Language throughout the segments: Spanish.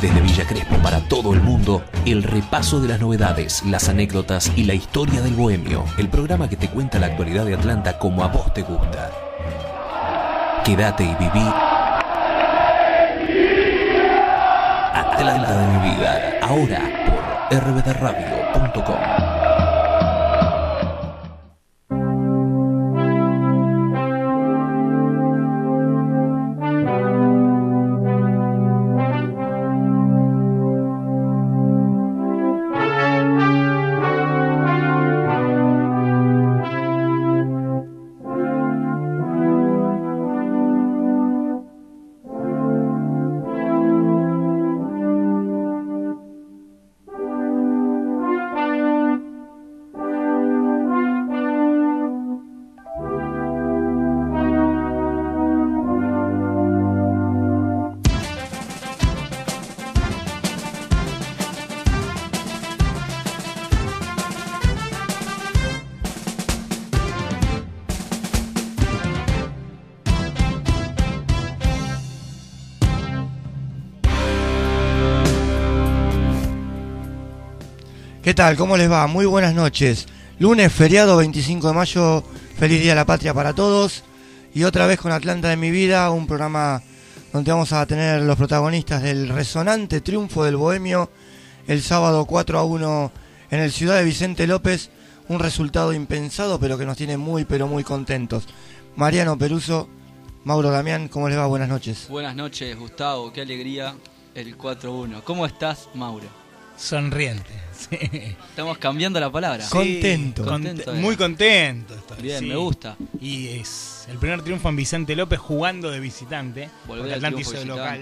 Desde Villa Crespo para todo el mundo, el repaso de las novedades, las anécdotas y la historia del bohemio. El programa que te cuenta la actualidad de Atlanta como a vos te gusta. Quédate y viví. Atlanta de mi vida, ahora por rbdradio.com. tal? ¿Cómo les va? Muy buenas noches. Lunes, feriado 25 de mayo. Feliz Día de la Patria para todos. Y otra vez con Atlanta de mi vida, un programa donde vamos a tener los protagonistas del resonante triunfo del Bohemio el sábado 4 a 1 en el Ciudad de Vicente López. Un resultado impensado, pero que nos tiene muy, pero muy contentos. Mariano Peruso, Mauro Damián, ¿cómo les va? Buenas noches. Buenas noches, Gustavo. Qué alegría el 4-1. ¿Cómo estás, Mauro? Sonriente. Sí. Estamos cambiando la palabra. Sí. Contento. Contento muy contento. estoy, Bien, sí. me gusta. Y es el primer triunfo en Vicente López jugando de visitante. Volver porque al local.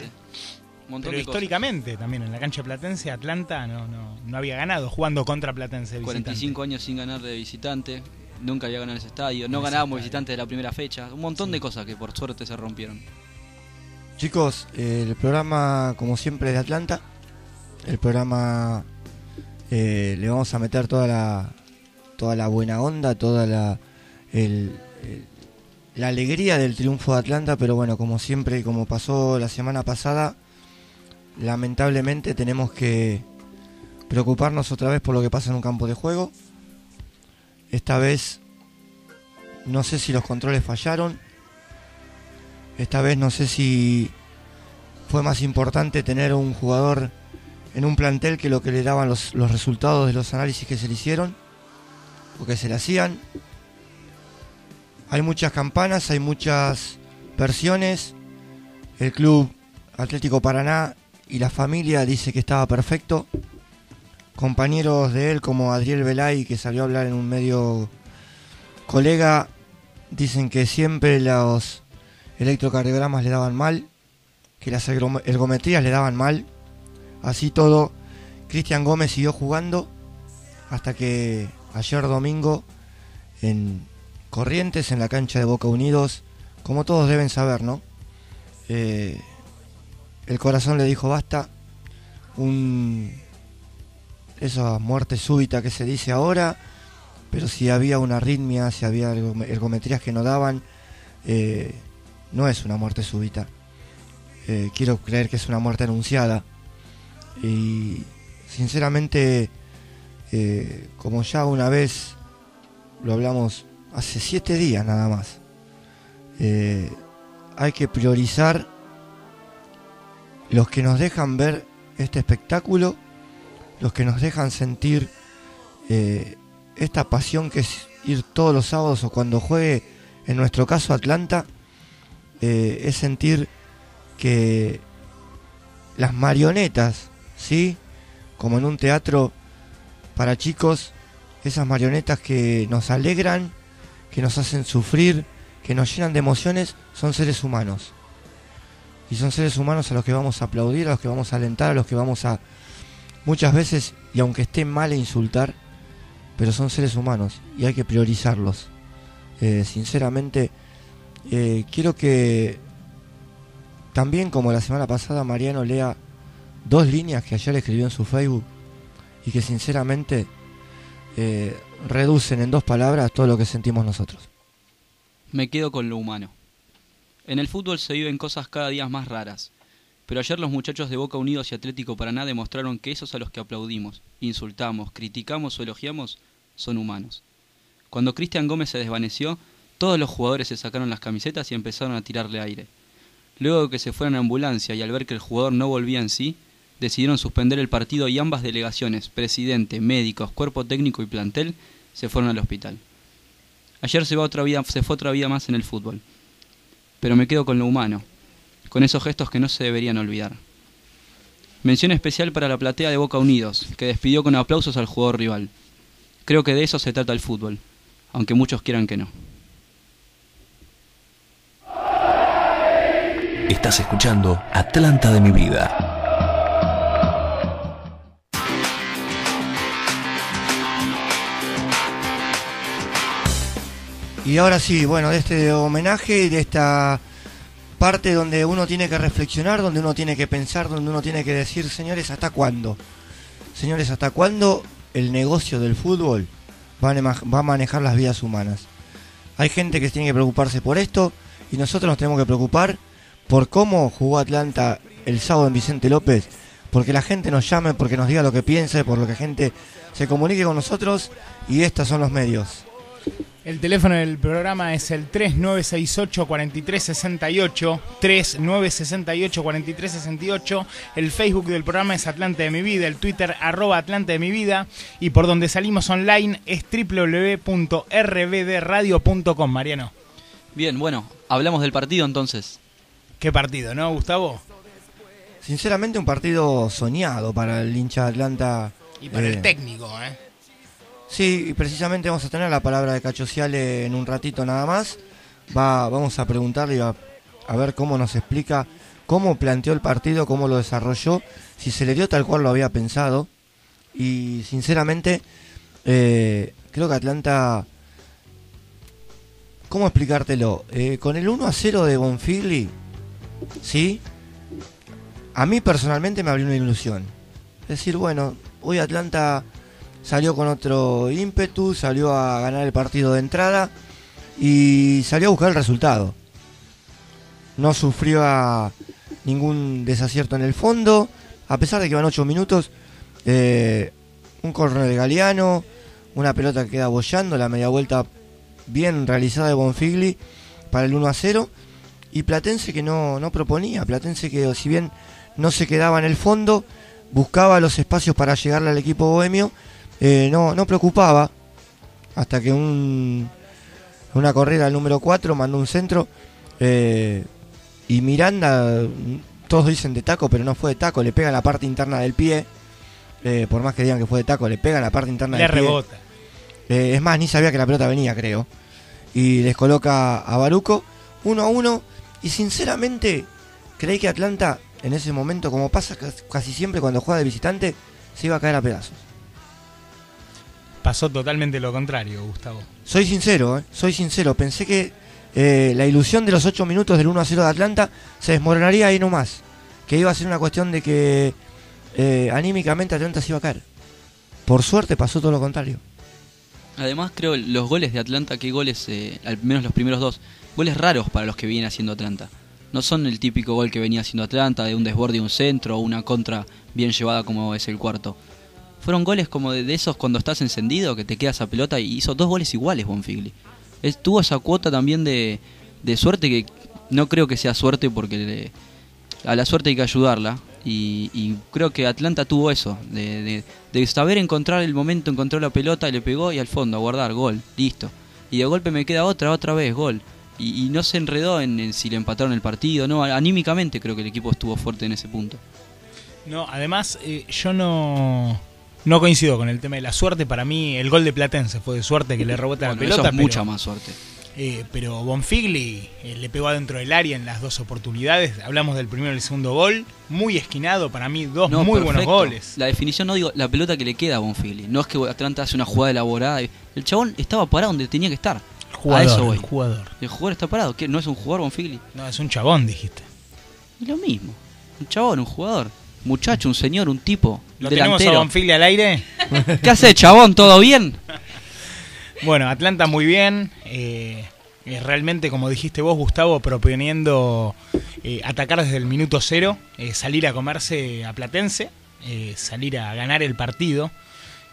Montón Pero cosas. históricamente también en la cancha platense Atlanta no, no, no había ganado jugando contra Platense de visitante. 45 años sin ganar de visitante. Nunca había ganado ese estadio. No ganábamos visitante de la primera fecha. Un montón de cosas que por suerte se rompieron. Chicos, eh, el programa, como siempre, de Atlanta. El programa eh, le vamos a meter toda la, toda la buena onda, toda la, la alegría del triunfo de Atlanta, pero bueno, como siempre, como pasó la semana pasada, lamentablemente tenemos que preocuparnos otra vez por lo que pasa en un campo de juego. Esta vez no sé si los controles fallaron. Esta vez no sé si fue más importante tener un jugador en un plantel que lo que le daban los, los resultados de los análisis que se le hicieron o que se le hacían. Hay muchas campanas, hay muchas versiones. El club Atlético Paraná y la familia dice que estaba perfecto. Compañeros de él como Adriel Velay, que salió a hablar en un medio colega, dicen que siempre los electrocardiogramas le daban mal, que las ergom- ergometrías le daban mal. Así todo, Cristian Gómez siguió jugando hasta que ayer domingo en Corrientes, en la cancha de Boca Unidos, como todos deben saber, ¿no? Eh, el corazón le dijo basta, esa muerte súbita que se dice ahora, pero si había una arritmia, si había ergom- ergometrías que no daban, eh, no es una muerte súbita. Eh, quiero creer que es una muerte anunciada. Y sinceramente, eh, como ya una vez lo hablamos hace siete días nada más, eh, hay que priorizar los que nos dejan ver este espectáculo, los que nos dejan sentir eh, esta pasión que es ir todos los sábados o cuando juegue, en nuestro caso Atlanta, es sentir que las marionetas, ¿sí? Como en un teatro para chicos, esas marionetas que nos alegran, que nos hacen sufrir, que nos llenan de emociones, son seres humanos. Y son seres humanos a los que vamos a aplaudir, a los que vamos a alentar, a los que vamos a muchas veces, y aunque esté mal, insultar, pero son seres humanos y hay que priorizarlos. Eh, sinceramente, eh, quiero que también como la semana pasada Mariano lea dos líneas que ayer escribió en su Facebook y que sinceramente eh, reducen en dos palabras todo lo que sentimos nosotros. Me quedo con lo humano. En el fútbol se viven cosas cada día más raras. Pero ayer los muchachos de Boca Unidos y Atlético Paraná demostraron que esos a los que aplaudimos, insultamos, criticamos o elogiamos son humanos. Cuando Cristian Gómez se desvaneció, todos los jugadores se sacaron las camisetas y empezaron a tirarle aire. Luego de que se fueran a ambulancia y al ver que el jugador no volvía en sí, decidieron suspender el partido y ambas delegaciones, presidente, médicos, cuerpo técnico y plantel, se fueron al hospital. Ayer se, va otra vida, se fue otra vida más en el fútbol. Pero me quedo con lo humano, con esos gestos que no se deberían olvidar. Mención especial para la platea de Boca Unidos, que despidió con aplausos al jugador rival. Creo que de eso se trata el fútbol, aunque muchos quieran que no. Estás escuchando Atlanta de mi vida. Y ahora sí, bueno, de este homenaje y de esta parte donde uno tiene que reflexionar, donde uno tiene que pensar, donde uno tiene que decir, señores, ¿hasta cuándo? Señores, ¿hasta cuándo el negocio del fútbol va a, manejar las vidas humanas? Hay gente que tiene que preocuparse por esto y nosotros nos tenemos que preocupar por cómo jugó Atlanta el sábado en Vicente López, porque la gente nos llame, porque nos diga lo que piense, por lo que la gente se comunique con nosotros y estos son los medios. El teléfono del programa es el 3968-4368, 3968-4368. El Facebook del programa es Atlante de mi vida, el Twitter arroba Atlante de mi vida y por donde salimos online es www.rbdradio.com, Mariano. Bien, bueno, hablamos del partido entonces. ¿Qué partido, no, Gustavo? Sinceramente un partido soñado para el hincha de Atlanta. Y para el eh, técnico, ¿eh? Sí, y precisamente vamos a tener la palabra de Cacho Ciale en un ratito nada más. Va, vamos a preguntarle a, a ver cómo nos explica cómo planteó el partido, cómo lo desarrolló, si se le dio tal cual lo había pensado. Y sinceramente, eh, creo que Atlanta. ¿Cómo explicártelo? Eh, con el 1 a 0 de Bonfigli, ¿sí? A mí personalmente me abrió una ilusión. Es decir, bueno, hoy Atlanta salió con otro ímpetu, salió a ganar el partido de entrada y salió a buscar el resultado. No sufrió ningún desacierto en el fondo, a pesar de que van 8 minutos, eh, un corner de Galeano, una pelota que queda bollando, la media vuelta bien realizada de Bonfigli para el 1 a 0 y Platense que no, no proponía, Platense que si bien no se quedaba en el fondo, buscaba los espacios para llegarle al equipo bohemio eh, no, no preocupaba hasta que un, una corrida al número 4 mandó un centro eh, y Miranda, todos dicen de taco, pero no fue de taco, le pega en la parte interna del pie. Eh, por más que digan que fue de taco, le pega en la parte interna del pie. rebota. es más, ni sabía que la pelota venía, creo. Y les coloca a Baruco 1 a 1. Y sinceramente, creí que Atlanta, en ese momento, como pasa casi siempre cuando juega de visitante, se iba a caer a pedazos pasó totalmente lo contrario, Gustavo. Soy sincero, ¿eh? soy sincero. Pensé que eh, la ilusión de los 8 minutos del 1 a 0 de Atlanta se desmoronaría ahí nomás. Que iba a ser una cuestión de que eh, anímicamente Atlanta se iba a caer. Por suerte pasó todo lo contrario. Además, creo los goles de Atlanta, que goles, al menos los primeros dos, goles raros para los que viene haciendo Atlanta. No son el típico gol que venía haciendo Atlanta, de un desborde y un centro, o una contra bien llevada como es el cuarto fueron goles como de, esos cuando estás encendido, que te quedas a pelota y hizo dos goles iguales Bonfigli. tuvo esa cuota también de, de, suerte que no creo que sea suerte porque a la suerte hay que ayudarla. Y, creo que Atlanta tuvo eso, de, de, saber encontrar el momento, encontró la pelota, le pegó y al fondo, a guardar, gol, listo. Y de golpe me queda otra, otra vez, gol. Y, no se enredó en, en, si le empataron el partido, no, anímicamente creo que el equipo estuvo fuerte en ese punto. No, además eh, yo no no coincido con el tema de la suerte. Para mí, el gol de Platense fue de suerte que le rebota la pelota. Eso mucha más suerte. Eh, pero Bonfigli eh, le pegó adentro del área en las dos oportunidades. Hablamos del primero y el segundo gol. Muy esquinado, para mí, dos muy buenos goles. La definición, no digo, la pelota que le queda a Bonfigli. No es que Atlanta hace una jugada elaborada. El chabón estaba parado donde tenía que estar. El jugador, El jugador. El jugador está parado. ¿Qué? ¿No es un jugador Bonfigli? No, es un chabón, dijiste. Y lo mismo. Un chabón, un jugador muchacho, un señor, un tipo. ¿Lo tenemos a Bonfigli al aire? ¿Qué hace, chabón? ¿Todo bien? Bueno, Atlanta muy bien. Eh, realmente, como dijiste vos, Gustavo, proponiendo eh, atacar desde el minuto cero, eh, salir a comerse a Platense, eh, salir a ganar el partido.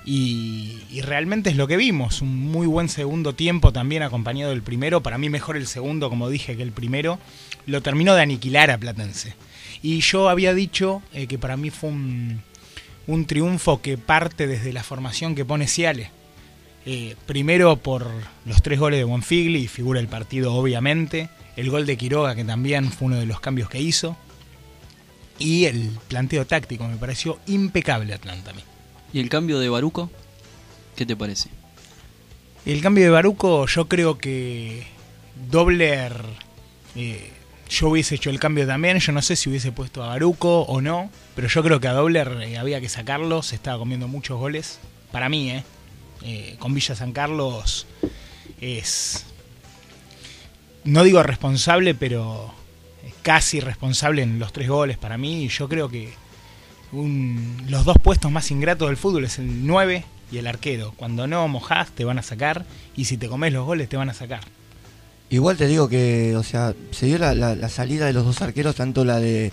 Y, realmente es lo que vimos, un muy buen segundo tiempo también acompañado del primero, para mí mejor el segundo, como dije, que el primero, lo terminó de aniquilar a Platense. Y yo había dicho que para mí fue un, un, triunfo que parte desde la formación que pone Ciale. primero por los tres goles de Bonfigli, y figura el partido obviamente, el gol de Quiroga, que también fue uno de los cambios que hizo, y el planteo táctico, me pareció impecable Atlanta a mí. ¿Y el cambio de Baruco? ¿Qué te parece? El cambio de Baruco, yo creo que Dobler, eh, yo hubiese hecho el cambio también, yo no sé si hubiese puesto a Baruco o no, pero yo creo que a Dobler eh, había que sacarlo, se estaba comiendo muchos goles, para mí, eh, eh con Villa San Carlos es no digo responsable, pero casi responsable en los tres goles para mí. Y yo creo que los dos puestos más ingratos del fútbol es el 9 y el arquero. Cuando no mojás te van a sacar y si te comes los goles te van a sacar. Igual te digo que, o sea, se dio la, salida de los dos arqueros, tanto la de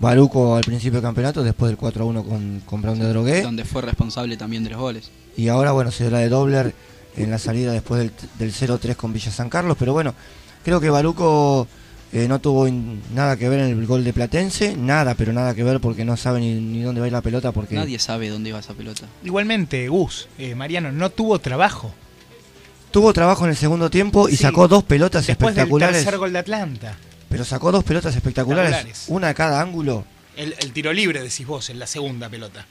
Baruco al principio del campeonato, después del 4 1 con, con Brown de Drogué. Donde fue responsable también de los goles. Y ahora, bueno, se dio la de Dobler en la salida después del, del 0-3 con Villa San Carlos, pero bueno, Creo que Baruco eh, no tuvo nada que ver en el gol de Platense, nada, pero nada que ver porque no sabe ni, dónde va a ir la pelota. porque Nadie sabe dónde va esa pelota. Igualmente, Gus, eh, Mariano, no tuvo trabajo. Tuvo trabajo en el segundo tiempo y sacó dos pelotas Después espectaculares. Del tercer gol de Atlanta. Pero sacó dos pelotas espectaculares, una a cada ángulo. El, tiro libre, decís vos, en la segunda pelota.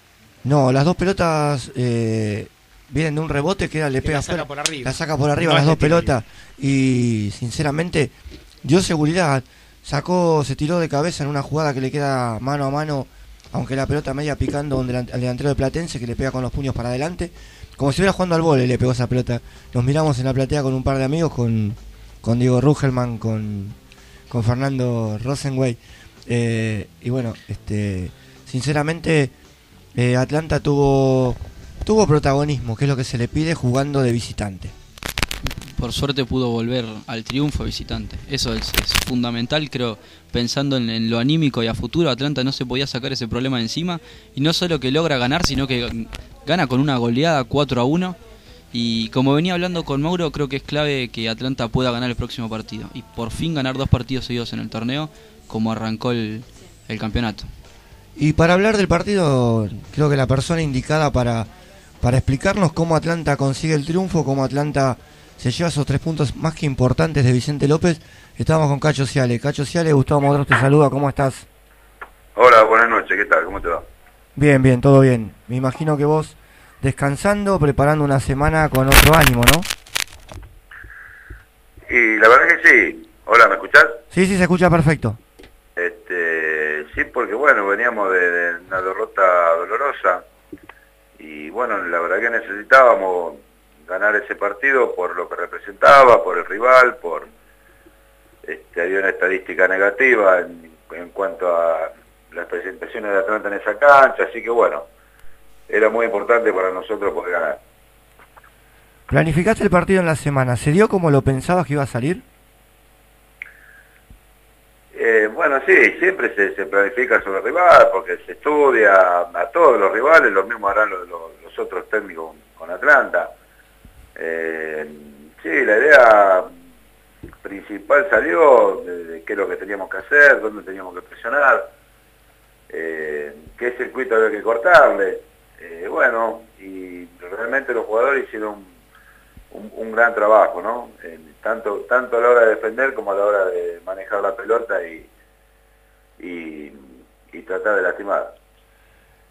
No, las dos pelotas eh, vienen de un rebote que era le pega la saca por arriba. La saca por arriba las dos pelotas y sinceramente dio seguridad. Sacó, se tiró de cabeza en una jugada que le queda mano a mano, aunque la pelota media picando al delantero de Platense que le pega con los puños para adelante. Como si estuviera jugando al vole le pegó esa pelota. Nos miramos en la platea con un par de amigos, con, con Diego Rugelman, con, con Fernando Rosenway. Eh, y bueno, este sinceramente eh, Atlanta tuvo tuvo protagonismo, que es lo que se le pide jugando de visitante. Por suerte pudo volver al triunfo visitante. Eso es, fundamental, creo, pensando en, lo anímico y a futuro. Atlanta no se podía sacar ese problema de encima. Y no solo que logra ganar, sino que gana con una goleada 4 a 1. Y como venía hablando con Mauro, creo que es clave que Atlanta pueda ganar el próximo partido. Y por fin ganar dos partidos seguidos en el torneo, como arrancó el campeonato. Y para hablar del partido, creo que la persona indicada para para explicarnos cómo Atlanta consigue el triunfo, cómo Atlanta se lleva esos tres puntos más que importantes de Vicente López. Estamos con Cacho Ciale. Cacho Ciale, Gustavo Modros te saluda, ¿cómo estás? Hola, buenas noches, ¿qué tal? ¿Cómo te va? Bien, bien, todo bien. Me imagino que vos descansando, preparando una semana con otro ánimo, ¿no? Y la verdad que sí. Hola, ¿me escuchás? Sí, sí, se escucha perfecto. Este, sí, porque bueno, veníamos de una derrota dolorosa y bueno, la verdad que necesitábamos ganar ese partido por lo que representaba, por el rival, por este, había una estadística negativa en, cuanto a las presentaciones de Atlanta en esa cancha, así que bueno, era muy importante para nosotros poder ganar. ¿Planificaste el partido en la semana? ¿Se dio como lo pensabas que iba a salir? Eh, bueno, sí, siempre se, planifica sobre el rival, porque se estudia a todos los rivales, lo mismo harán los, otros técnicos con Atlanta. Eh, sí, la idea principal salió de, qué es lo que teníamos que hacer, dónde teníamos que presionar, eh, qué circuito había que cortarle. Bueno, y realmente los jugadores hicieron un, gran trabajo, ¿no? tanto, tanto a la hora de defender como a la hora de manejar la pelota y, y, tratar de lastimar.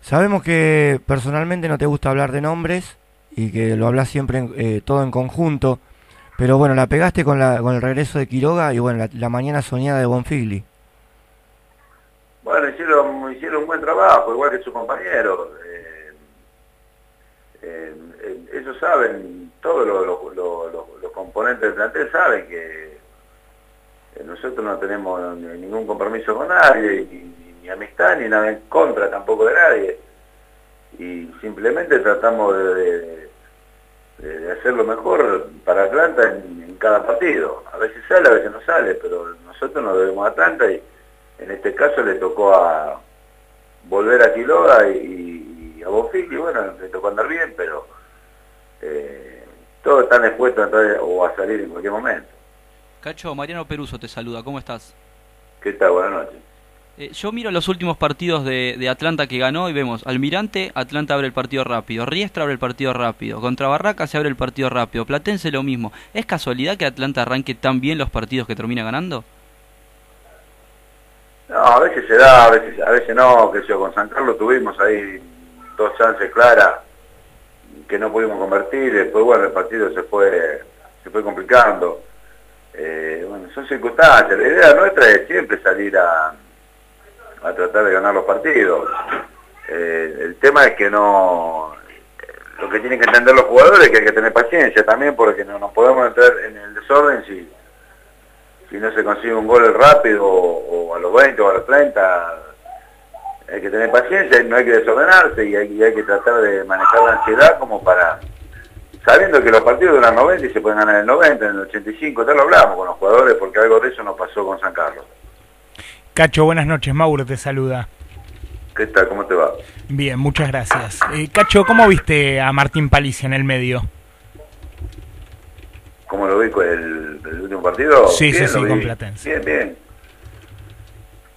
Sabemos que personalmente no te gusta hablar de nombres y que lo hablas siempre eh, todo en conjunto, pero bueno, la pegaste con, la, con el regreso de Quiroga y bueno, la, mañana soñada de Bonfigli. Bueno, hicieron, hicieron un buen trabajo, igual que su compañero. Eh, eh, ellos saben, todos los, componentes del plantel saben que nosotros no tenemos ningún compromiso con nadie, ni, amistad, ni nada en contra tampoco de nadie. Y simplemente tratamos de, de, hacer lo mejor para Atlanta en, cada partido. A veces sale, a veces no sale, pero nosotros nos debemos a Atlanta y en este caso le tocó a volver a Quiloga y, a Bonfil, y bueno, le tocó andar bien, pero eh, todos están expuestos a entrar o a salir en cualquier momento. Cacho, Mariano Peruso te saluda, ¿cómo estás? ¿Qué tal? Buenas noches. Eh, yo miro los últimos partidos de, Atlanta que ganó y vemos Almirante, Atlanta abre el partido rápido, Riestra abre el partido rápido, contra Barraca se abre el partido rápido, Platense lo mismo. ¿Es casualidad que Atlanta arranque tan bien los partidos que termina ganando? No, a veces se da, a veces, a veces no, que yo con San Carlos tuvimos ahí dos chances claras que no pudimos convertir, después bueno el partido se fue, se fue complicando. Eh, bueno, son circunstancias, la idea nuestra es siempre salir a a tratar de ganar los partidos. Eh, el tema es que no... Lo que tienen que entender los jugadores es que hay que tener paciencia también porque no nos podemos entrar en el desorden si, si no se consigue un gol rápido o, a los 20 o a los 30. Hay que tener paciencia no hay que desordenarse y hay, hay que tratar de manejar la ansiedad como para sabiendo que los partidos duran 90 y se pueden ganar en el 90, en el 85, ya lo hablamos con los jugadores porque algo de eso nos pasó con San Carlos. Cacho, buenas noches. Mauro te saluda. ¿Qué tal? ¿Cómo te va? Bien, muchas gracias. Eh, Cacho, ¿cómo viste a Martín Palicia en el medio? ¿Cómo lo vi con el, último partido? Sí, sí, sí, con Platense. Bien, bien.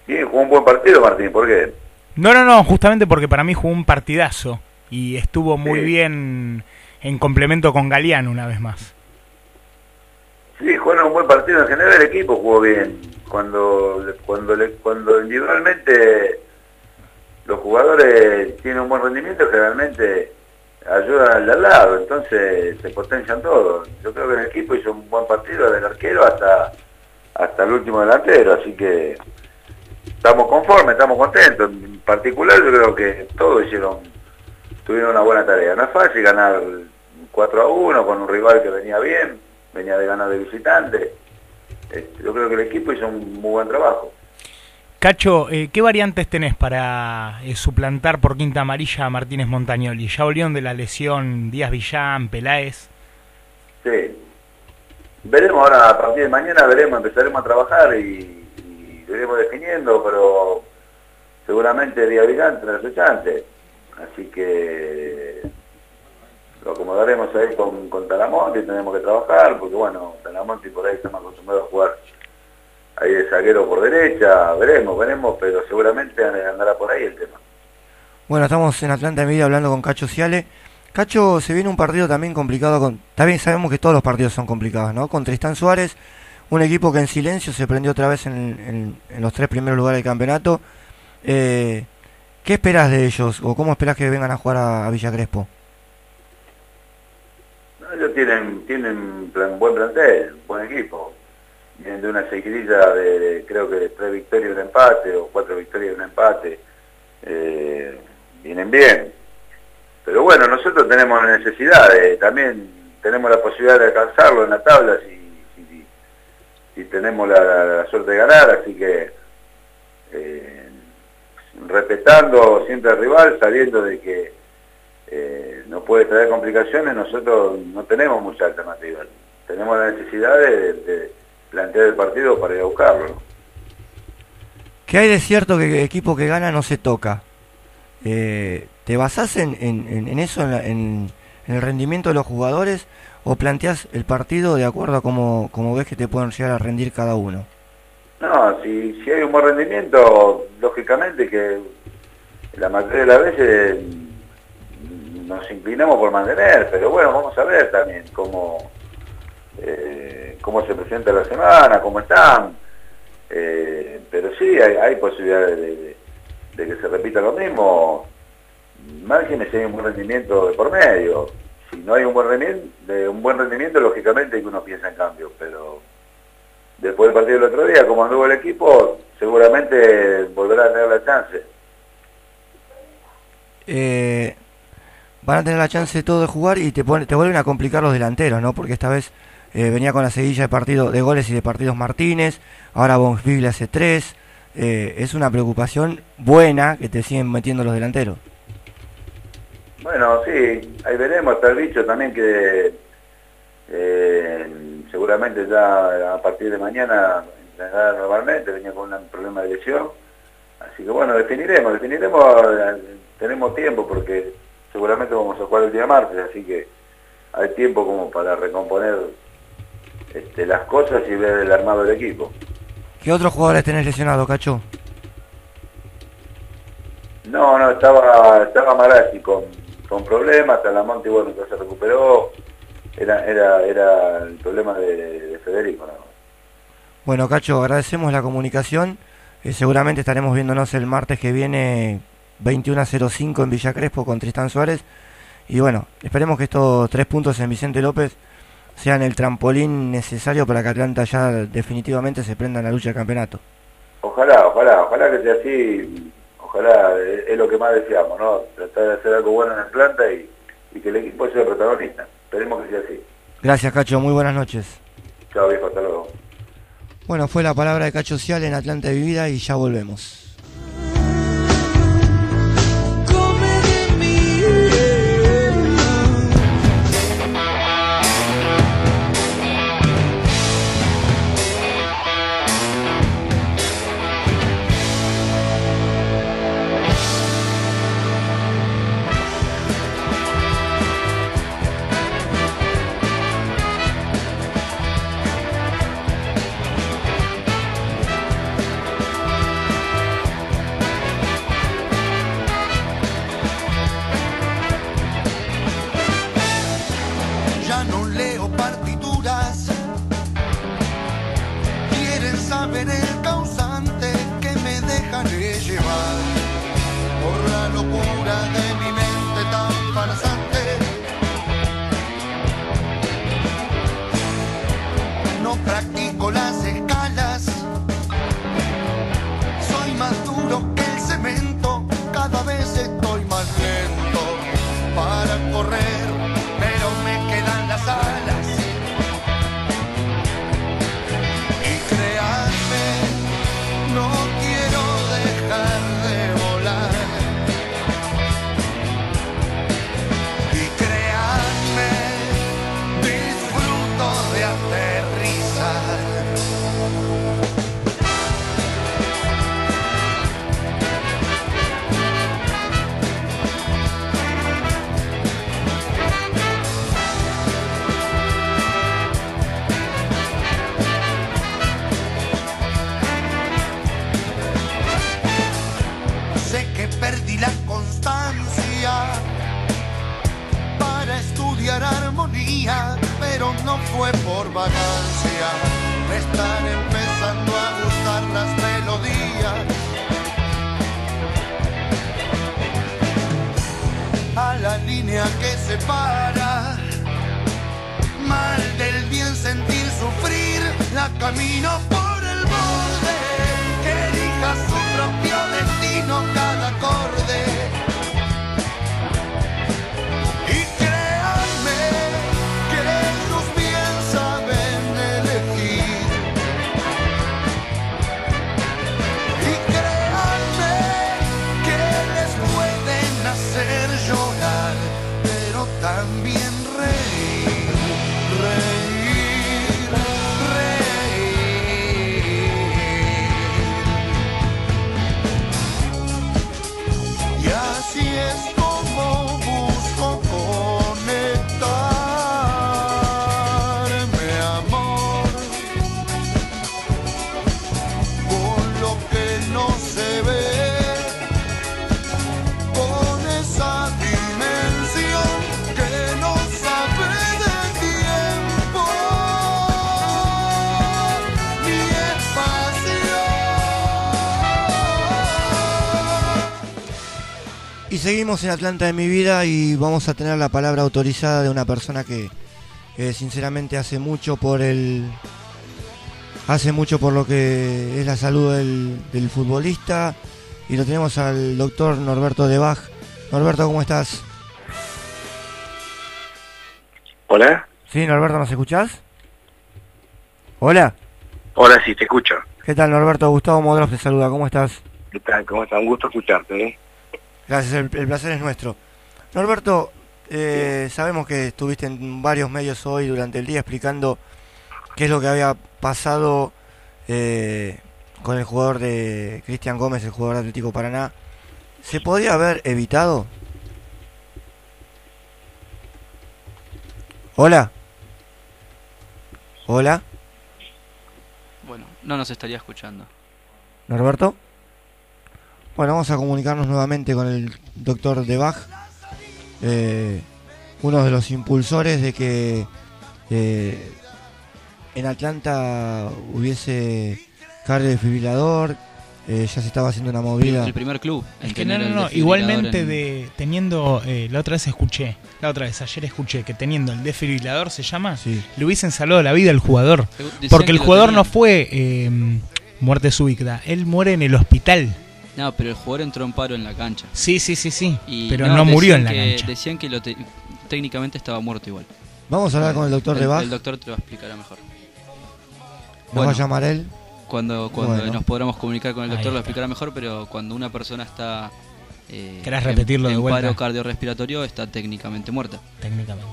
Bien, jugó un buen partido Martín, ¿por qué? No, no, no, justamente porque para mí jugó un partidazo y estuvo muy bien en complemento con Galeano una vez más. Sí, jugó un buen partido, en general el equipo jugó bien. Cuando cuando cuando individualmente los jugadores tienen un buen rendimiento generalmente ayudan al lado. Entonces se potencian todos. Yo creo que el equipo hizo un buen partido del arquero hasta hasta el último delantero así que estamos conformes estamos contentos en particular yo creo que todos hicieron tuvieron una buena tarea no es fácil ganar 4 a 1 con un rival que venía bien venía de ganar de visitante este, yo creo que el equipo hizo un muy buen trabajo. Cacho, eh, ¿qué variantes tenés para eh, suplantar por quinta amarilla a Martínez Montañoli? ¿Ya volvieron de la lesión Díaz Villán, Peláez? Sí. Veremos ahora, a partir de mañana, veremos, empezaremos a trabajar y, y iremos definiendo, pero seguramente Díaz Villán tendrá su. Así que lo acomodaremos ahí con, con Talamonte, tenemos que trabajar, porque bueno, Talamonte por ahí estamos acostumbrados a jugar ahí de zaguero por derecha, veremos, veremos, pero seguramente andará por ahí el tema. Bueno, estamos en Atlanta Media hablando con Cacho Ciale. Cacho, se viene un partido también complicado con... También sabemos que todos los partidos son complicados, ¿no? Con Tristán Suárez, un equipo que en silencio se prendió otra vez en, los tres primeros lugares del campeonato. Eh, ¿Qué esperas de ellos o cómo esperas que vengan a jugar a Villa Crespo? ellos tienen, tienen plan, buen plantel, buen equipo. Vienen de una seguidilla de, creo que tres victorias y un empate, o cuatro victorias y un empate. Eh, vienen bien. Pero bueno, nosotros tenemos necesidades, también tenemos la posibilidad de alcanzarlo en la tabla si, si, tenemos la, suerte de ganar, así que eh, respetando siempre al rival, sabiendo de que eh, no puede traer complicaciones, nosotros no tenemos mucha alternativa. Tenemos la necesidad de, plantear el partido para ir a buscarlo. ¿Qué hay de cierto que el equipo que gana no se toca? Eh, ¿Te basás en, eso, en, el rendimiento de los jugadores, o planteas el partido de acuerdo a cómo, ves que te pueden llegar a rendir cada uno? No, si, si hay un buen rendimiento, lógicamente que la mayoría de las veces nos inclinamos por mantener, pero bueno, vamos a ver también cómo, eh, cómo se presenta la semana, cómo están. Eh, pero sí, hay, posibilidades de, que se repita lo mismo. Márgenes hay un buen rendimiento de por medio. Si no hay un buen rendimiento, lógicamente que uno piensa en cambio, pero después del partido del otro día, como anduvo el equipo, seguramente volverá a tener la chance. Eh, van a tener la chance todo de jugar y te, vuelven a complicar los delanteros, ¿no? Porque esta vez eh, venía con la seguilla de partido de goles y de partidos Martínez, ahora Bonfil hace tres. Eh, es una preocupación buena que te siguen metiendo los delanteros. Bueno, sí, ahí veremos, está el bicho también que eh, seguramente ya a partir de mañana entrenar normalmente, venía con un problema de lesión. Así que bueno, definiremos, definiremos, tenemos tiempo porque seguramente vamos a jugar el día martes, así que hay tiempo como para recomponer este, las cosas y ver el armado del equipo. ¿Qué otros jugadores tenés lesionado, Cacho? No, no, estaba, estaba Marassi con, con problemas, Talamonte, bueno, ya se recuperó, era, era, era el problema de, Federico. Bueno, Cacho, agradecemos la comunicación, eh, seguramente estaremos viéndonos el martes que viene 21.05 en Villa Crespo con Tristán Suárez, y bueno, esperemos que estos tres puntos en Vicente López sean el trampolín necesario para que Atlanta ya definitivamente se prenda en la lucha del campeonato. Ojalá, ojalá, ojalá que sea así, ojalá, es lo que más deseamos, ¿no? Tratar de hacer algo bueno en Atlanta y, y que el equipo sea el protagonista. Esperemos que sea así. Gracias, Cacho, muy buenas noches. Chao, viejo, hasta luego. Bueno, fue la palabra de Cacho Cial en Atlanta Vivida y ya volvemos. me están empezando a gustar las melodías. A la línea que separa, mal del bien sentir sufrir, la camino también re seguimos en Atlanta de mi vida y vamos a tener la palabra autorizada de una persona que, sinceramente hace mucho por el hace mucho por lo que es la salud del, futbolista y lo tenemos al doctor Norberto de Bach. Norberto, ¿cómo estás? Hola. Sí, Norberto, ¿nos escuchás? Hola. Hola, sí, te escucho. ¿Qué tal, Norberto? Gustavo Modros te saluda, ¿cómo estás? ¿Qué tal? ¿Cómo estás? Un gusto escucharte, ¿eh? Gracias, el, placer es nuestro. Norberto, eh, sabemos que estuviste en varios medios hoy durante el día explicando qué es lo que había pasado eh, con el jugador de Cristian Gómez, el jugador de Atlético Paraná, ¿se podía haber evitado? Hola. Hola, Bueno, no nos estaría escuchando. Norberto. Bueno, vamos a comunicarnos nuevamente con el doctor De Bach, eh, uno de los impulsores de que eh, en Atlanta hubiese cardio desfibrilador, eh, ya se estaba haciendo una movida. El primer club. Es que no, no, no, igualmente en- de teniendo, eh, la otra vez escuché, la otra vez, ayer escuché que teniendo el desfibrilador se llama, Sí. le hubiesen salvado la vida al jugador. Decían Porque que el jugador tenían. no fue eh, muerte súbita, él muere en el hospital. No, pero el jugador entró en paro en la cancha. Sí, sí, sí, sí, Y pero no, murió en la que- cancha. Decían que lo te- técnicamente estaba muerto igual. Vamos a hablar con el doctor Bach, el doctor te lo explicará mejor. nos bueno. va a llamar él. Cuando, cuando Bueno. nos podamos comunicar con el doctor lo explicará mejor, pero cuando una persona está eh, ¿Querés en- repetirlo de en vuelta? paro cardiorrespiratorio está técnicamente muerta. Técnicamente.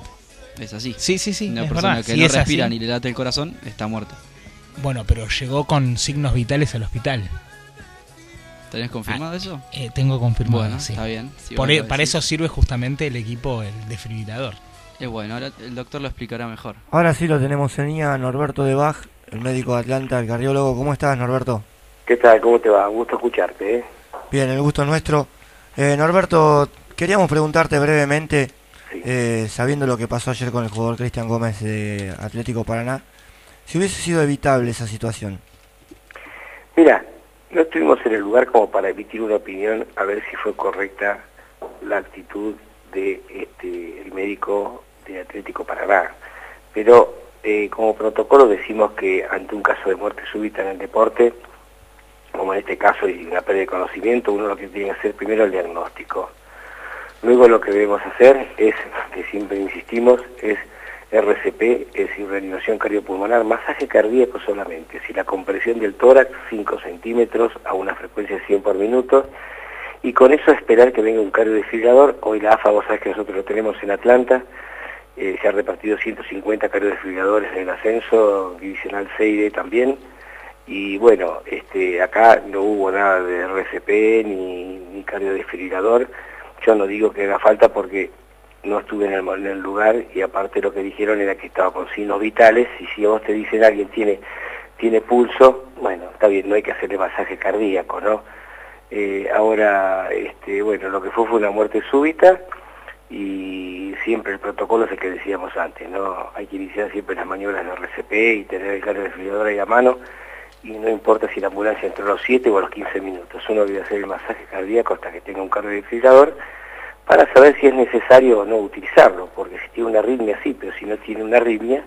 Es así. Sí, sí, sí, una es persona verdad. que Si no es respira así- ni le late el corazón está muerta. Bueno, pero llegó con signos vitales al hospital. ¿Tenés confirmado eso? Eh, tengo confirmado, Bueno, Ah, sí. está bien. Si Por vos e- para eso sirve justamente el equipo, el desfibrilador. Es bueno, ahora el doctor lo explicará mejor. Ahora sí lo tenemos en línea, Norberto De Bach, el médico de Atlanta, el cardiólogo. ¿Cómo estás, Norberto? ¿Qué tal? ¿Cómo te va? Un gusto escucharte, ¿eh? Bien, el gusto es nuestro. Eh, Norberto, queríamos preguntarte brevemente, Sí. eh, sabiendo lo que pasó ayer con el jugador Cristian Gómez de Atlético Paraná, si hubiese sido evitable esa situación. Mira, no estuvimos en el lugar como para emitir una opinión a ver si fue correcta la actitud de este médico de Atlético Paraná. Pero eh, como protocolo decimos que ante un caso de muerte súbita en el deporte, como en este caso y una pérdida de conocimiento, uno lo que tiene que hacer primero es el diagnóstico. Luego lo que debemos hacer es, que siempre insistimos, es RCP, es decir, reanimación cardiopulmonar, masaje cardíaco solamente, si la compresión del tórax 5 centímetros a una frecuencia de 100 por minuto, y con eso esperar que venga un cardiodesfibrilador. Hoy la AFA, vos sabés que nosotros lo tenemos en Atlanta, eh, se han repartido 150 cardiodesfibriladores en el ascenso, divisional Seide también, y bueno, este, acá no hubo nada de RCP ni, ni cardiodesfibrilador, yo no digo que haga falta porque no estuve en el, lugar y aparte lo que dijeron era que estaba con signos vitales y si a vos te dicen alguien tiene, tiene pulso, bueno, está bien, no hay que hacerle masaje cardíaco, ¿no? Eh, ahora, este, bueno, lo que fue fue una muerte súbita y siempre el protocolo es el que decíamos antes, ¿no? Hay que iniciar siempre las maniobras de RCP y tener el cardiodesfibrilador ahí a mano y no importa si la ambulancia entró a los 7 o a los 15 minutos, uno debe hacer el masaje cardíaco hasta que tenga un cardiodesfibrilador para saber si es necesario o no utilizarlo, porque si tiene una arritmia sí, pero si no tiene una arritmia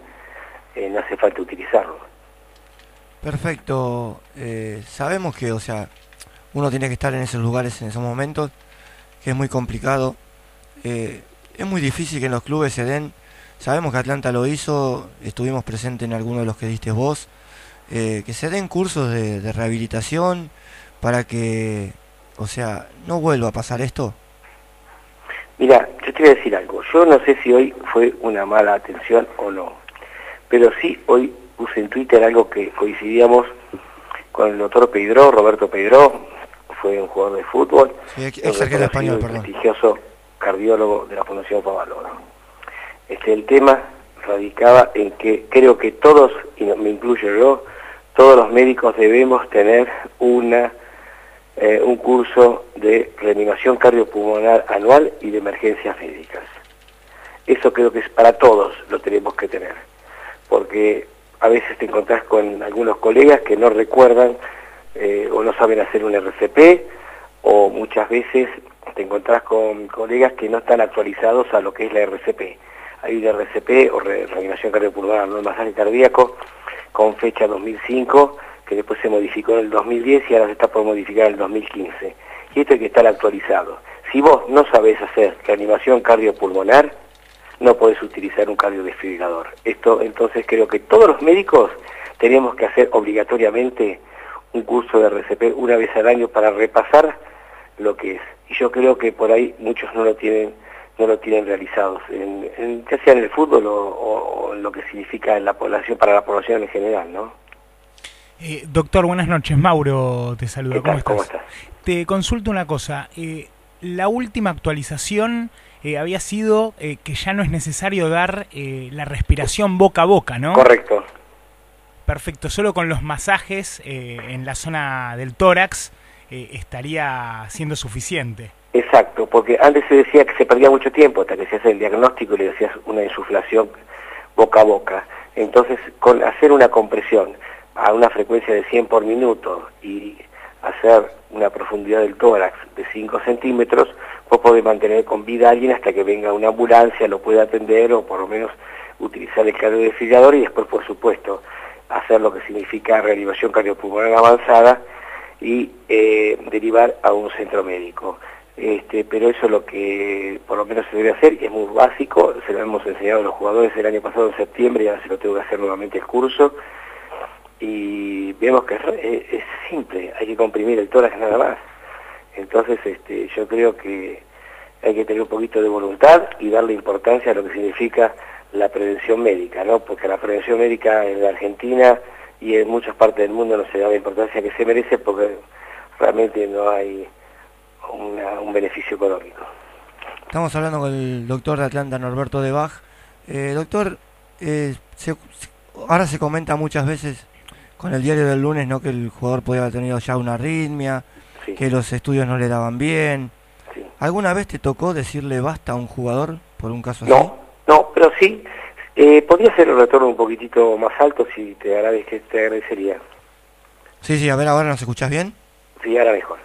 eh, no hace falta utilizarlo. Perfecto. Eh, sabemos que, o sea, uno tiene que estar en esos lugares en esos momentos, que es muy complicado. Eh, es muy difícil que en los clubes se den. Sabemos que Atlanta lo hizo, estuvimos presentes en algunos de los que diste vos. que se den cursos de, de rehabilitación para que, o sea, no vuelva a pasar esto. Mira, yo te voy a decir algo. Yo no sé si hoy fue una mala atención o no, pero sí hoy puse en Twitter algo que coincidíamos con el doctor Pedro, Roberto Pedro, fue un jugador de fútbol, Sí, ex- español, perdón. prestigioso cardiólogo de la Fundación Favaloro. Este, el tema radicaba en que creo que todos, y me incluyo yo, todos los médicos debemos tener una eh, un curso de reanimación cardiopulmonar anual y de emergencias médicas. Eso creo que es para todos, lo tenemos que tener, porque a veces te encontrás con algunos colegas que no recuerdan eh, o no saben hacer un RCP, o muchas veces te encontrás con colegas que no están actualizados a lo que es la RCP. Hay una RCP o re- reanimación cardiopulmonar, no masaje cardíaco, con fecha 2005, que después se modificó en el 2010 y ahora se está por modificar en el 2015. Y esto hay que estar actualizado. Si vos no sabés hacer reanimación cardiopulmonar, no podés utilizar un cardiodesfibrilador. Esto entonces creo que todos los médicos tenemos que hacer obligatoriamente un curso de RCP una vez al año para repasar lo que es. Y yo creo que por ahí muchos no lo tienen no lo tienen realizados, ya sea en el fútbol o en lo que significa en la población para la población en general, ¿no? Eh, doctor, buenas noches. Mauro te saluda. ¿Cómo, estás? estás? Te consulto una cosa. Eh, la última actualización eh, había sido eh, que ya no es necesario dar eh, la respiración boca a boca, ¿no? Correcto. Perfecto. Solo con los masajes eh, en la zona del tórax estaría siendo suficiente. Exacto, porque antes se decía que se perdía mucho tiempo hasta que se hace el diagnóstico y le decías una insuflación boca a boca. Entonces, con hacer una compresión a una frecuencia de 100 por minuto y hacer una profundidad del tórax de 5 centímetros, vos podés mantener con vida a alguien hasta que venga una ambulancia, lo pueda atender o por lo menos utilizar el cardiodesfibrilador y después, por supuesto, hacer lo que significa reanimación cardiopulmonar avanzada y eh, derivar a un centro médico. Este, pero eso es lo que por lo menos se debe hacer y es muy básico, se lo hemos enseñado a los jugadores el año pasado en septiembre y ahora se lo tengo que hacer nuevamente el curso y vemos que es, es simple, hay que comprimir el tórax nada más. Entonces este, yo creo que hay que tener un poquito de voluntad y darle importancia a lo que significa la prevención médica, ¿no? Porque la prevención médica en la Argentina y en muchas partes del mundo no se da la importancia que se merece porque realmente no hay una, un beneficio económico. Estamos hablando con el doctor de Atlanta, Norberto de Bach. Eh, doctor, eh, se, ahora se comenta muchas veces con el diario del lunes ¿no? que el jugador podía haber tenido ya una arritmia, sí. que los estudios no le daban bien. Sí. ¿Alguna vez te tocó decirle basta a un jugador por un caso no, así? No, pero sí. Eh, podría ser el retorno un poquitito más alto si te, agradece, te agradecería. Sí, sí, a ver, ahora nos escuchas bien. Sí, ahora mejor.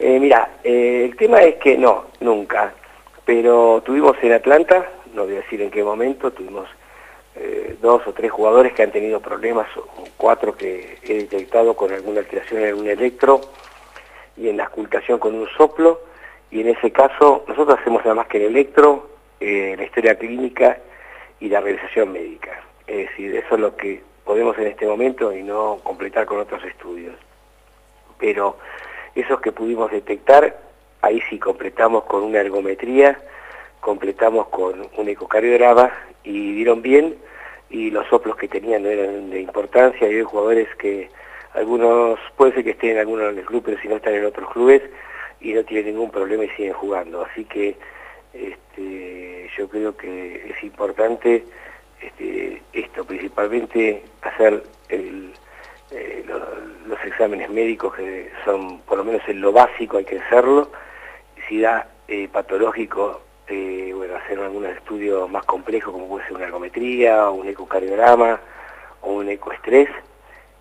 Eh, mira, eh, el tema es que no, nunca. Pero tuvimos en Atlanta, no voy a decir en qué momento, tuvimos eh, dos o tres jugadores que han tenido problemas, cuatro que he detectado con alguna alteración en un electro y en la auscultación con un soplo. Y en ese caso, nosotros hacemos nada más que el electro, eh, la historia clínica y la realización médica. Es decir, eso es lo que podemos en este momento y no completar con otros estudios. Pero esos que pudimos detectar, ahí sí completamos con una ergometría, completamos con un ecocardiograma y dieron bien y los soplos que tenían no eran de importancia hay jugadores que algunos, puede ser que estén en algunos los clubes, pero si no están en otros clubes y no tienen ningún problema y siguen jugando. Así que este, yo creo que es importante este, esto, principalmente hacer eh, lo, los exámenes médicos que son por lo menos en lo básico hay que hacerlo, si da eh, patológico, eh, bueno, hacer algún estudio más complejo como puede ser una ergometría, o un ecocardiograma o un ecoestrés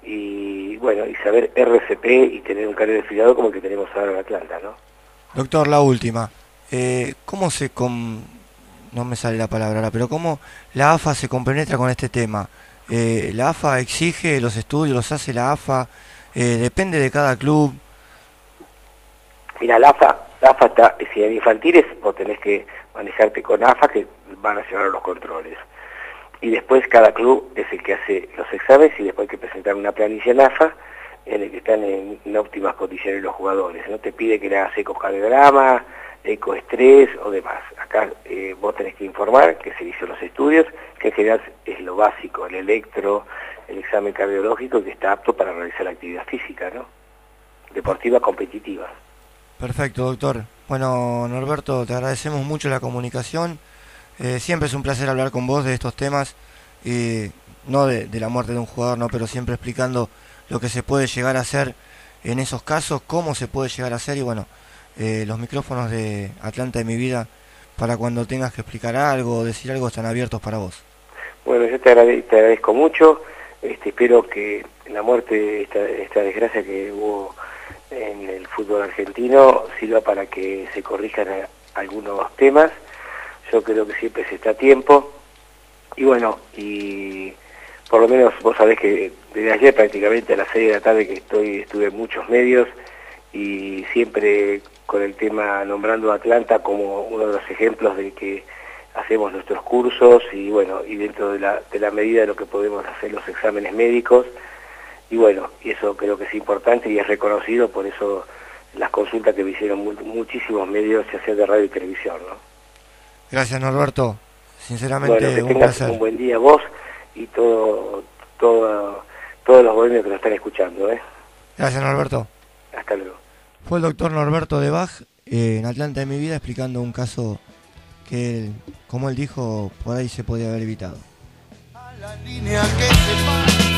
y bueno, y saber RCP y tener un cardiodesfibrilador como el que tenemos ahora en Atlanta, ¿no? Doctor, la última. Eh, ¿Cómo se com... no me sale la palabra ahora, pero cómo la AFA se compenetra con este tema? Eh, la AFA exige los estudios, los hace la AFA, eh, depende de cada club. Mira, la AFA, AFA está, si en infantiles vos tenés que manejarte con AFA que van a llevar los controles. Y después cada club es el que hace los exámenes y después hay que presentar una planilla en AFA en el que están en, en óptimas condiciones los jugadores. No te pide que le hagas ecocardiograma, ecoestrés o demás. Acá eh, vos tenés que informar que se hizo los estudios, que en general es lo básico, el electro, el examen cardiológico que está apto para realizar la actividad física, ¿no? Deportiva competitiva. Perfecto, doctor. Bueno, Norberto, te agradecemos mucho la comunicación. Eh, siempre es un placer hablar con vos de estos temas, y no de, de la muerte de un jugador, no, pero siempre explicando lo que se puede llegar a hacer en esos casos, cómo se puede llegar a hacer y bueno, eh, los micrófonos de Atlanta de mi vida para cuando tengas que explicar algo o decir algo están abiertos para vos. Bueno, yo te, agrade te agradezco mucho, este, espero que la muerte, esta, esta desgracia que hubo en el fútbol argentino sirva para que se corrijan algunos temas, yo creo que siempre se está a tiempo, y bueno, y por lo menos vos sabés que desde ayer prácticamente a las 6 de la tarde que estoy estuve en muchos medios y siempre con el tema nombrando a Atlanta como uno de los ejemplos de que hacemos nuestros cursos y bueno, y dentro de la, de la medida de lo que podemos hacer los exámenes médicos y bueno, y eso creo que es importante y es reconocido, por eso las consultas que me hicieron mu muchísimos medios, ya sea de radio y televisión, ¿no? Gracias Norberto, sinceramente bueno, que un tengas placer. un buen día vos y todo, todo todos los bohemios que nos están escuchando. ¿eh? Gracias, Norberto. Hasta luego. Fue el doctor Norberto de Bach eh, en Atlanta de mi vida explicando un caso que, como él dijo, por ahí se podía haber evitado. La línea que separa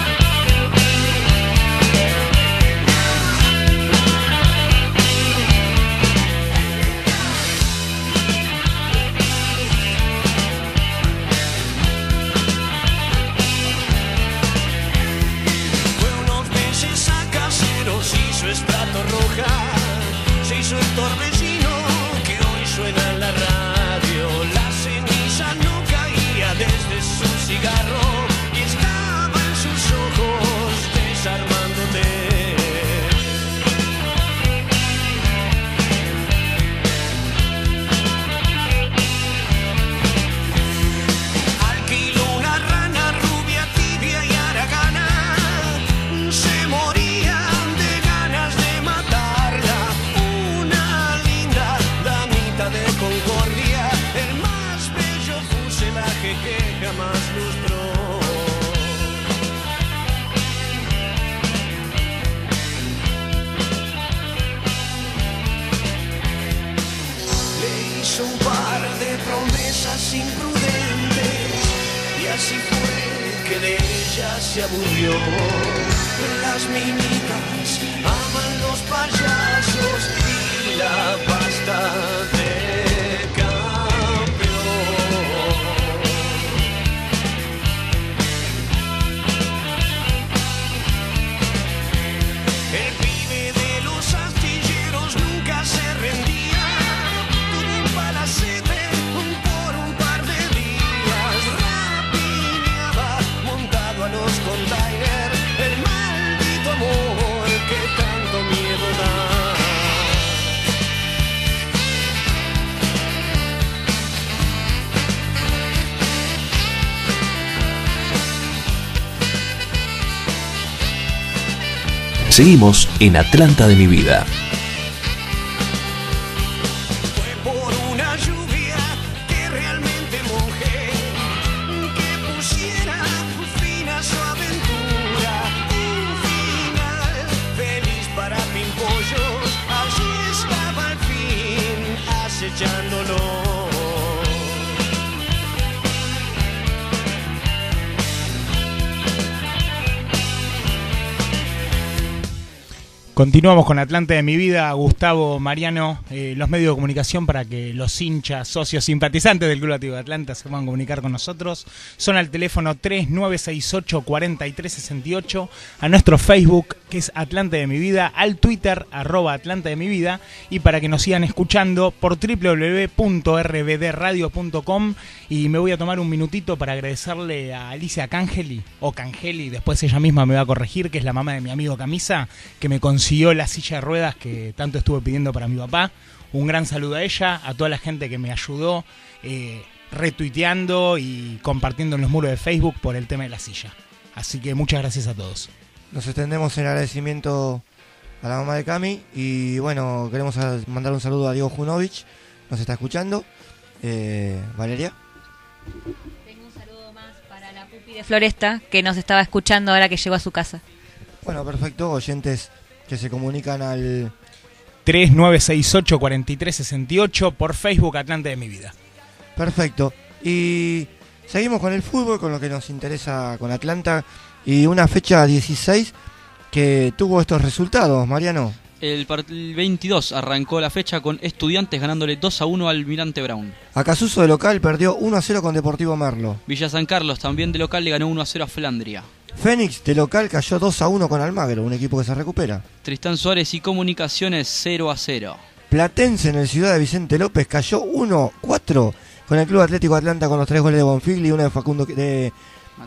Seguimos en Atlanta de mi vida. Continuamos con Atlante de mi vida, Gustavo, Mariano, eh, los medios de comunicación para que los hinchas, socios, simpatizantes del Club Atlético de Atlanta se puedan comunicar con nosotros. Son al teléfono 3968-4368, a nuestro Facebook que es Atlante de mi vida, al Twitter arroba Atlante de mi vida y para que nos sigan escuchando por www.rbdradio.com y me voy a tomar un minutito para agradecerle a Alicia Cangeli, o Cangeli, después ella misma me va a corregir, que es la mamá de mi amigo Camisa, que me consiguió la silla de ruedas que tanto estuve pidiendo para mi papá. Un gran saludo a ella, a toda la gente que me ayudó eh, retuiteando y compartiendo en los muros de Facebook por el tema de la silla. Así que muchas gracias a todos. Nos extendemos en agradecimiento a la mamá de Cami y bueno, queremos mandar un saludo a Diego Junovich, nos está escuchando. Eh, Valeria. Tengo un saludo más para la pupi de Floresta que nos estaba escuchando ahora que llegó a su casa. Bueno, perfecto, oyentes que se comunican al 3968-4368 por Facebook Atlante de mi vida. Perfecto. Y seguimos con el fútbol, con lo que nos interesa con Atlanta. Y una fecha 16 que tuvo estos resultados, Mariano. El, part- el 22 arrancó la fecha con Estudiantes ganándole 2 a 1 al Mirante Brown. Acasuso de local perdió 1 a 0 con Deportivo Merlo. Villa San Carlos también de local le ganó 1 a 0 a Flandria. Fénix de local cayó 2 a 1 con Almagro, un equipo que se recupera. Tristán Suárez y Comunicaciones 0 a 0. Platense en el Ciudad de Vicente López cayó 1-4 con el Club Atlético Atlanta con los tres goles de Bonfigli y uno de Facundo de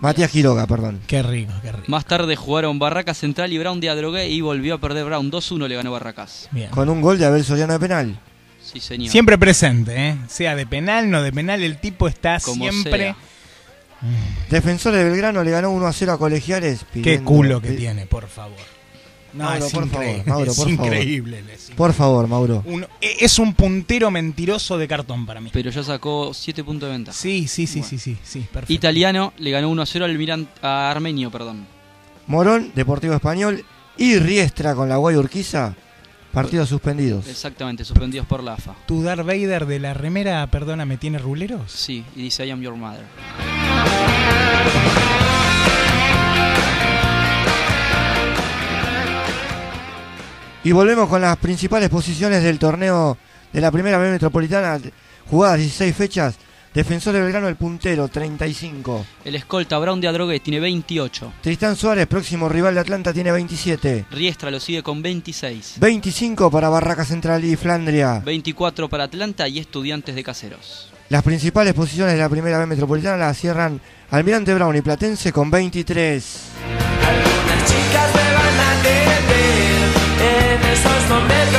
Matías Quiroga, perdón. Qué rico, qué rico. Más tarde jugaron Barracas Central y Brown de Adrogué y volvió a perder Brown 2-1 le ganó Barracas. Bien. Con un gol de Abel Soriano de penal. Sí, señor. Siempre presente, ¿eh? sea de penal, no de penal, el tipo está Como siempre. sea. Defensor de Belgrano le ganó 1 a 0 a Colegiales. Qué pidiendo- culo que tiene, por favor. No, Mauro, es por increíble. favor, Mauro, es por favor. increíble. Por favor, Mauro. Un- e- es un puntero mentiroso de cartón para mí. Pero ya sacó 7 puntos de ventaja. Sí, sí, sí, sí, sí, sí, perfecto. Italiano le ganó 1 a 0 al Miran, a Armenio, perdón. Morón, Deportivo Español y Riestra con la Guay Urquiza, partidos suspendidos. Exactamente, suspendidos por la AFA. ¿Tu Darth Vader de la remera, perdóname, tiene ruleros? Sí, y dice I am your mother. Y volvemos con las principales posiciones del torneo de la Primera B Metropolitana, jugadas 16 fechas. Defensor de Belgrano el puntero, 35. El escolta Brown de Adrogué tiene 28. Tristán Suárez, próximo rival de Atlanta, tiene 27. Riestra lo sigue con 26. 25 para Barraca Central y Flandria. 24 para Atlanta y Estudiantes de Caseros. Las principales posiciones de la Primera B Metropolitana las cierran Almirante Brown y Platense con 23. Algunas chicas me van a en esos momentos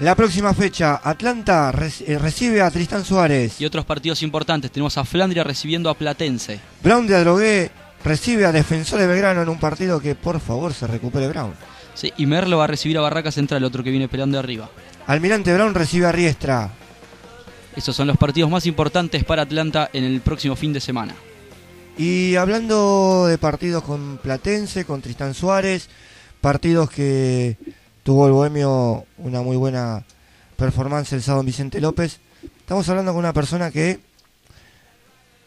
La próxima fecha, Atlanta eh, recibe a Tristán Suárez. Y otros partidos importantes. Tenemos a Flandria recibiendo a Platense. Brown de Adrogué recibe a Defensor de Belgrano en un partido que por favor se recupere Brown. Sí, y Merlo va a recibir a Barraca Central, otro que viene peleando arriba. Almirante Brown recibe a Riestra. Esos son los partidos más importantes para Atlanta en el próximo fin de semana. Y hablando de partidos con Platense, con Tristán Suárez, partidos que tuvo el Bohemio una muy buena performance el sábado en Vicente López, estamos hablando con una persona que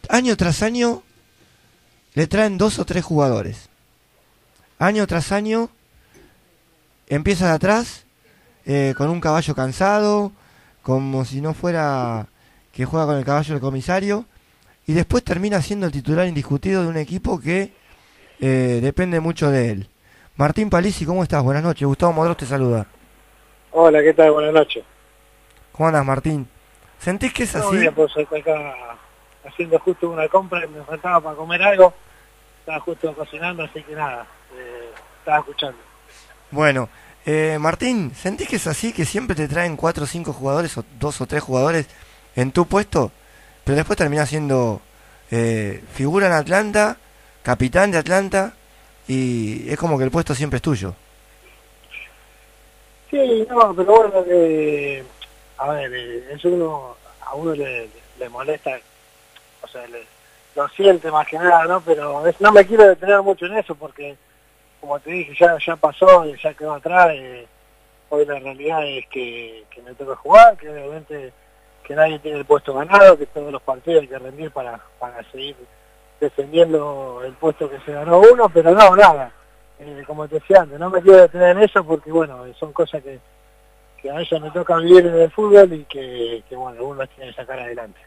año tras año le traen dos o tres jugadores. Año tras año empieza de atrás eh, con un caballo cansado, como si no fuera que juega con el caballo del comisario y después termina siendo el titular indiscutido de un equipo que eh, depende mucho de él. Martín Palisi, ¿cómo estás? Buenas noches. Gustavo Modros te saluda. Hola, ¿qué tal? Buenas noches. ¿Cómo andas, Martín? ¿Sentís que es No, así? bien, pues estoy acá haciendo justo una compra y me faltaba para comer algo. Estaba justo cocinando, así que nada, eh, estaba escuchando. Bueno, eh, Martín, ¿sentís que es así? Que siempre te traen cuatro o cinco jugadores o dos o tres jugadores en tu puesto, pero después terminás siendo eh, figura en Atlanta, capitán de Atlanta y es como que el puesto siempre es tuyo. Sí, no, pero bueno, eh, a ver, eh, eso uno, a uno le, le molesta, o sea, lo siente más que nada, ¿no? Pero es- no me quiero detener mucho en eso porque, como te dije, ya ya pasó, ya quedó atrás. eh, hoy la realidad es que, que me toca jugar, que obviamente que nadie tiene el puesto ganado, que todos los partidos hay que rendir para, para seguir defendiendo el puesto que se ganó uno, pero no, nada. Eh, como te decía antes, no me quiero detener en eso porque, bueno, son cosas que, que a veces me toca vivir en el fútbol y que, que, bueno, uno tiene que sacar adelante.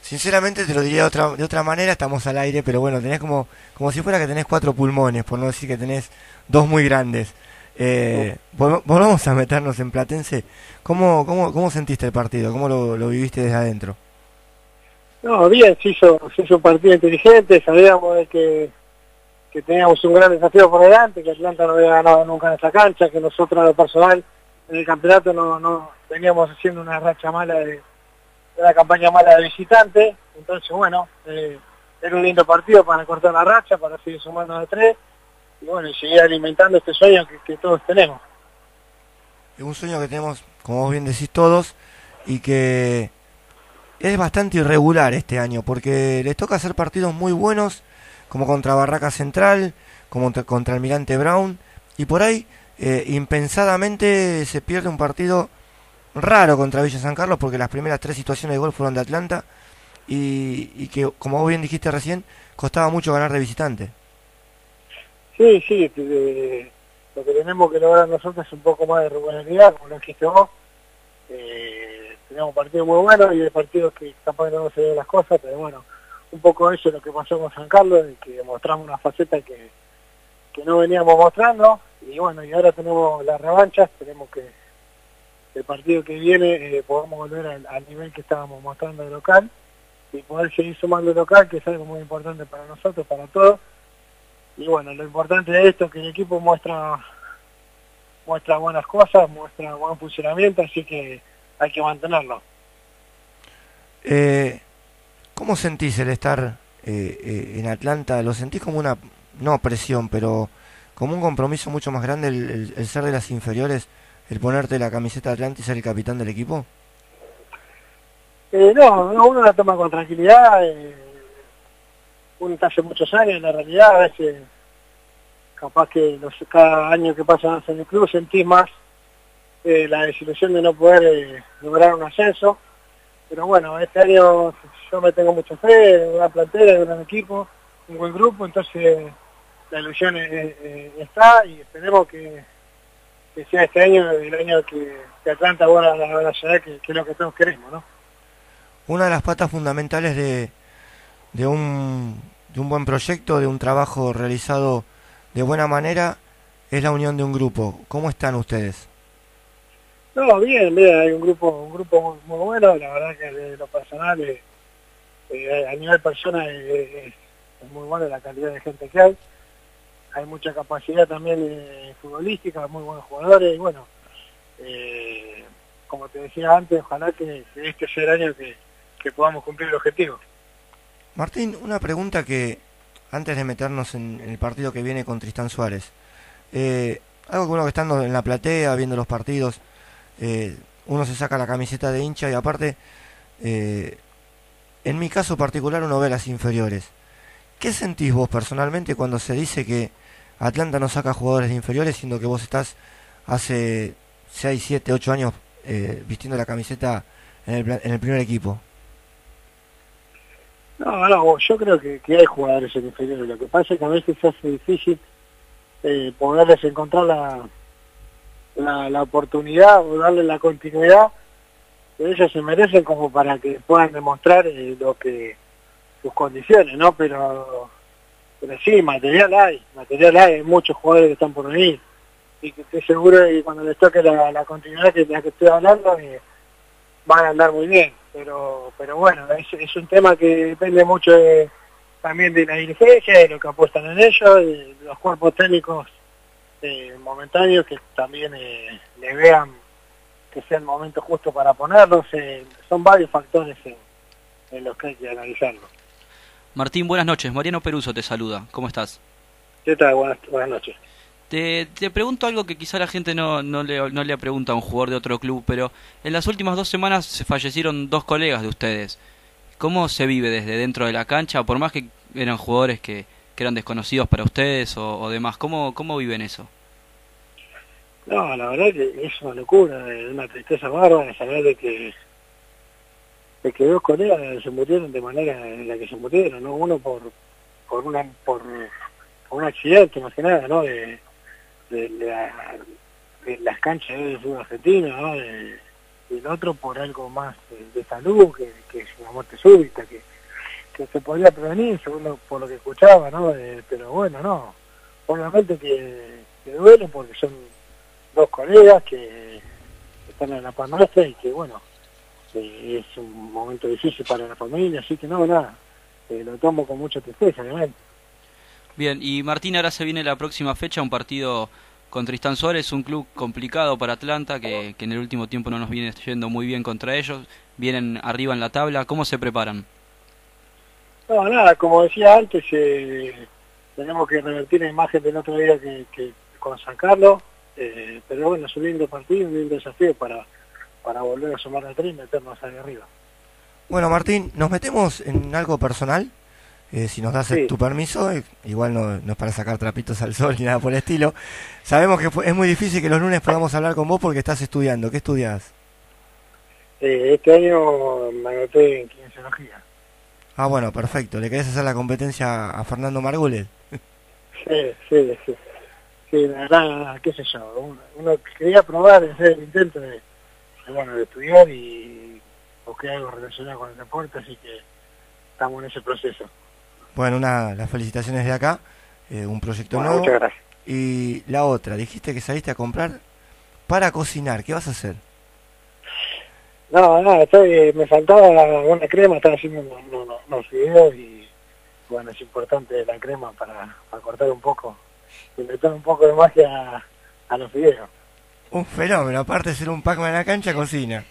Sinceramente te lo diría de otra, de otra manera, estamos al aire, pero bueno, tenés como, como si fuera que tenés cuatro pulmones, por no decir que tenés dos muy grandes. Eh, vol- volvamos a meternos en Platense. ¿Cómo, cómo, cómo sentiste el partido? ¿Cómo lo viviste desde adentro? No, bien, se hizo, se hizo un partido inteligente, sabíamos de que, que teníamos un gran desafío por delante, que Atlanta no había ganado nunca en esa cancha, que nosotros a lo personal en el campeonato no, no veníamos haciendo una racha mala de, una campaña mala de visitante, entonces bueno, eh, era un lindo partido para cortar la racha, para seguir sumando de tres, y bueno, y seguir alimentando este sueño que, que todos tenemos. Es un sueño que tenemos, como vos bien decís todos, y que es bastante irregular este año, porque les toca hacer partidos muy buenos, como contra Barraca Central, como contra, Almirante Brown, y por ahí, eh, impensadamente, se pierde un partido raro contra Villa San Carlos, porque las primeras tres situaciones de gol fueron de Atlanta, y, y que, como vos bien dijiste recién, costaba mucho ganar de visitante. Sí, sí, eh, lo que tenemos que lograr nosotros es un poco más de regularidad, como lo dijiste vos. Eh, tenemos partidos muy buenos y hay partidos que capaz no se ven las cosas, pero bueno, un poco eso es lo que pasó con San Carlos, de que mostramos una faceta que, que no veníamos mostrando, y bueno, y ahora tenemos las revanchas, tenemos que el partido que viene eh, podamos volver al, nivel que estábamos mostrando de local, y poder seguir sumando local, que es algo muy importante para nosotros, para todos, y bueno, lo importante de esto es que el equipo muestra muestra buenas cosas, muestra buen funcionamiento, así que hay que mantenerlo. Eh, ¿Cómo sentís el estar eh, eh, en Atlanta? ¿Lo sentís como una, no presión, pero como un compromiso mucho más grande el, el- el ser de las inferiores, el ponerte la camiseta de Atlanta y ser el capitán del equipo? Eh, no, no, uno la toma con tranquilidad, eh, uno está hace muchos años, en la realidad a veces capaz que no sé, cada año que pasa en el club sentís más eh, la desilusión de no poder eh, lograr un ascenso. Pero bueno, este año yo me tengo mucha fe, una plantera, un gran equipo, un buen grupo, entonces la ilusión eh, está y esperemos que, que sea este año el año que, que Atlanta vuelva la ciudad que, que es lo que todos queremos, ¿no? Una de las patas fundamentales de, de, un, de un buen proyecto, de un trabajo realizado de buena manera, es la unión de un grupo. ¿Cómo están ustedes? No, bien, bien, hay un grupo, un grupo muy, bueno, la verdad que de lo personal, eh, eh, a nivel persona eh, es, es muy buena la calidad de gente que hay. Hay mucha capacidad también eh, futbolística, muy buenos jugadores, y bueno, eh, como te decía antes, ojalá que, que este sea el año que, que podamos cumplir el objetivo. Martín, una pregunta que antes de meternos en, en el partido que viene con Tristán Suárez, eh, algo que uno que estando en la platea, viendo los partidos, eh, uno se saca la camiseta de hincha y aparte, eh, en mi caso particular uno ve las inferiores. ¿Qué sentís vos personalmente cuando se dice que Atlanta no saca jugadores de inferiores, siendo que vos estás hace 6, 7, 8 años eh, vistiendo la camiseta en el, en el primer equipo? No, no, yo creo que, que hay jugadores en inferiores. Lo que pasa es que a veces se hace difícil eh, poderles encontrar la, la, la oportunidad o darle la continuidad que ellos se merecen como para que puedan demostrar eh, lo que sus condiciones, ¿no? Pero, pero sí, material hay, material hay, hay muchos jugadores que están por venir y que estoy seguro de que cuando les toque la, la continuidad de la que estoy hablando eh, van a andar muy bien, pero pero bueno, es, es un tema que depende mucho de- también de la dirigencia, de lo que apuestan en ellos, de los cuerpos técnicos eh, que también eh, le vean que sea el momento justo para ponerlos, eh, son varios factores en, en los que hay que analizarlo. Martín, buenas noches. Mariano Peruso te saluda. ¿Cómo estás? ¿Qué tal? Buenas, buenas noches. Te, te pregunto algo que quizá la gente no, no, le, no le pregunta a un jugador de otro club, pero en las últimas dos semanas se fallecieron dos colegas de ustedes. ¿Cómo se vive desde dentro de la cancha? Por más que eran jugadores que, que eran desconocidos para ustedes o, demás, ¿cómo, ¿cómo viven eso? No, la verdad que es una locura, es una tristeza bárbara saber de que de que dos colegas se murieron de manera en la que se murieron, ¿no? Uno por por una por, por un accidente más que nada, ¿no? De, de, la- de las canchas del fútbol argentino, ¿no? De- y el otro por algo más de, de salud, que, que es una muerte súbita, que, que se podría prevenir, según por lo que escuchaba, ¿no? Pero bueno, no. Obviamente que, duele porque son dos colegas que están en la par nuestra y que bueno, es un momento difícil para la familia, así que no, nada, eh, lo tomo con mucha tristeza, obviamente. Bien, y Martín, ahora se viene la próxima fecha, un partido con Tristán Suárez, un club complicado para Atlanta, que, que en el último tiempo no nos viene yendo muy bien contra ellos, vienen arriba en la tabla, ¿cómo se preparan? No, nada, como decía antes, eh, tenemos que revertir la imagen del otro día que, que con San Carlos, eh, pero bueno, es un lindo partido, un lindo desafío para, para volver a sumar la tren y meternos ahí arriba. Bueno, Martín, nos metemos en algo personal. Eh, si nos das Sí. tu permiso, eh, igual no, no es para sacar trapitos al sol ni nada por el estilo. Sabemos que es muy difícil que los lunes podamos hablar con vos porque estás estudiando. ¿Qué estudias? Eh, este año me anoté en kinesiología. Ah, bueno, perfecto. ¿Le querés hacer la competencia a Fernando Margules? Sí, sí, sí. Sí, la verdad, qué sé yo, uno, uno quería probar, hacer el intento de, bueno, de estudiar y busqué algo relacionado con el deporte, así que estamos en ese proceso. Bueno, una, las felicitaciones de acá. eh, un proyecto Bueno, nuevo. muchas gracias. Y la otra, dijiste que saliste a comprar para cocinar. ¿Qué vas a hacer? No, no, estoy, me faltaba una crema, estaba haciendo unos, unos, unos videos y bueno, es importante la crema para, para cortar un poco, y meter un poco de magia a, a los videos. Un fenómeno. Aparte de ser un Pac-Man en la cancha, cocina.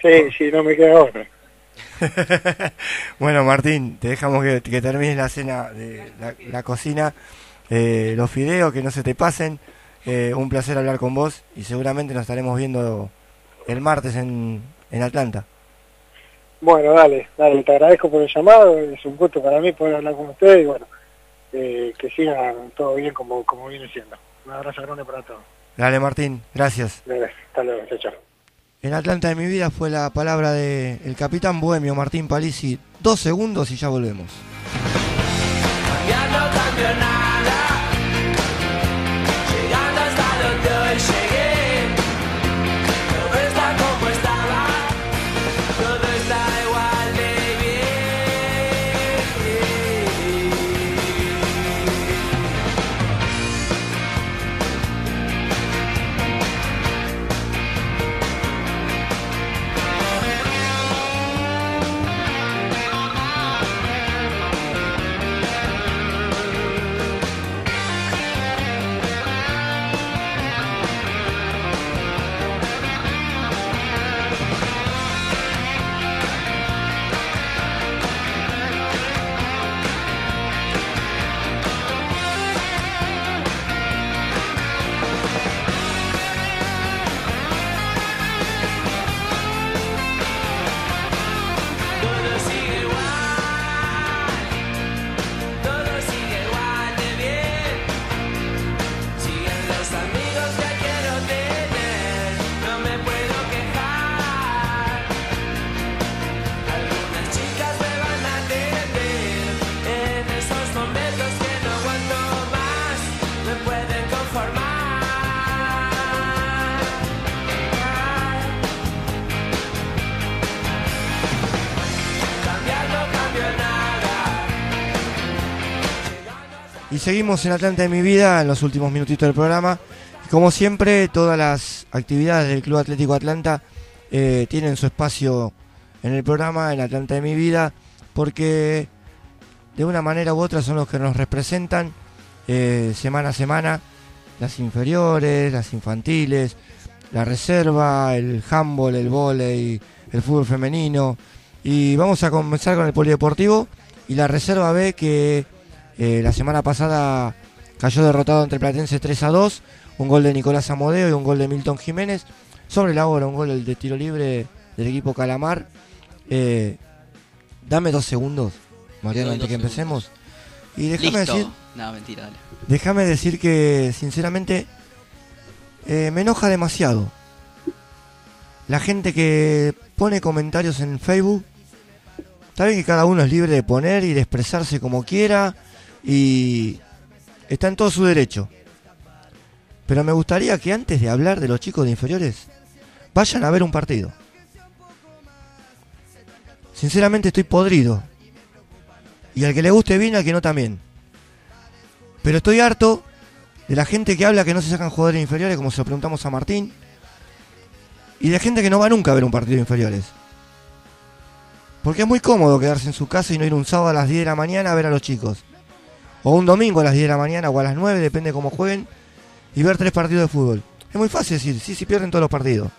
Sí, sí, no me queda otra. bueno, Martín, te dejamos que, que termines la cena de la, la cocina, eh, los fideos, que no se te pasen. Eh, un placer hablar con vos y seguramente nos estaremos viendo el martes en, en Atlanta. Bueno, dale, dale, te agradezco por el llamado, es un gusto para mí poder hablar con ustedes y bueno, eh, que sigan todo bien como, como viene siendo. Un abrazo grande para todos. Dale, Martín, gracias. Dale, Hasta luego, chao, chao. En Atlanta de mi vida fue la palabra del el capitán bohemio Martín Palisi. Dos segundos y ya volvemos. Seguimos en Atlanta de mi vida en los últimos minutitos del programa. Como siempre, todas las actividades del Club Atlético Atlanta eh, tienen su espacio en el programa, en Atlanta de mi vida, porque de una manera u otra son los que nos representan eh, semana a semana, las inferiores, las infantiles, la reserva, el handball, el vóley, el fútbol femenino. Y vamos a comenzar con el polideportivo y la reserva B que eh, la semana pasada cayó derrotado entre Platense 3 a 2, un gol de Nicolás Amodeo y un gol de Milton Jiménez. Sobre la hora, un gol de tiro libre del equipo Calamar. Eh, dame dos segundos, Mariano, antes que empecemos. Y déjame decir, No, mentira, dale. déjame decir que sinceramente eh, me enoja demasiado la gente que pone comentarios en Facebook. Está bien que cada uno es libre de poner y de expresarse como quiera y está en todo su derecho. Pero me gustaría que antes de hablar de los chicos de inferiores, vayan a ver un partido. Sinceramente estoy podrido. Y al que le guste bien, al que no también. Pero estoy harto de la gente que habla que no se sacan jugadores inferiores, como se lo preguntamos a Martín. Y de gente que no va nunca a ver un partido de inferiores. Porque es muy cómodo quedarse en su casa y no ir un sábado a las 10 de la mañana a ver a los chicos. O un domingo a las 10 de la mañana o a las 9, depende cómo jueguen, y ver tres partidos de fútbol. Es muy fácil decir, sí, sí pierden todos los partidos.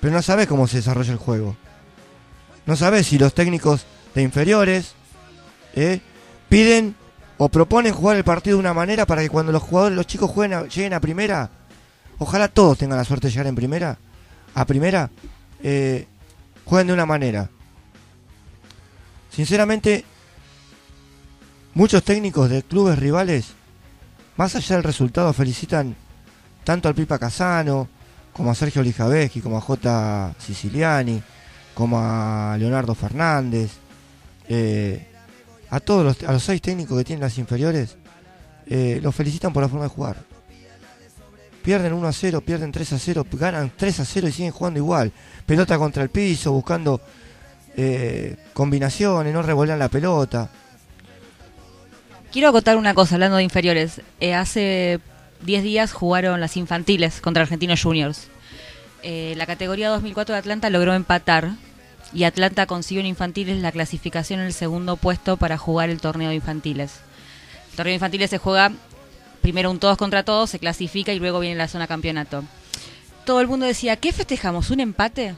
Pero no sabes cómo se desarrolla el juego. No sabes si los técnicos de inferiores eh, piden o proponen jugar el partido de una manera para que cuando los jugadores, los chicos jueguen a- lleguen a primera, ojalá todos tengan la suerte de llegar en primera, a primera, eh, jueguen de una manera. Sinceramente, muchos técnicos de clubes rivales, más allá del resultado, felicitan tanto al Pipa Casano, como a Sergio Lijaveski, como a J. Siciliani, como a Leonardo Fernández, eh, a todos los seis técnicos que tienen las inferiores, eh, los felicitan por la forma de jugar. Pierden 1 a 0, pierden 3 a 0, ganan 3 a 0 y siguen jugando igual. Pelota contra el piso, buscando eh, combinaciones, no revolean la pelota. Quiero acotar una cosa, hablando de inferiores. Eh, hace 10 días jugaron las infantiles contra Argentinos Juniors. Eh, la categoría 2004 de Atlanta logró empatar y Atlanta consiguió en infantiles la clasificación en el segundo puesto para jugar el torneo de infantiles. El torneo de infantiles se juega primero un todos contra todos, se clasifica y luego viene la zona campeonato. Todo el mundo decía, ¿qué festejamos? ¿Un empate?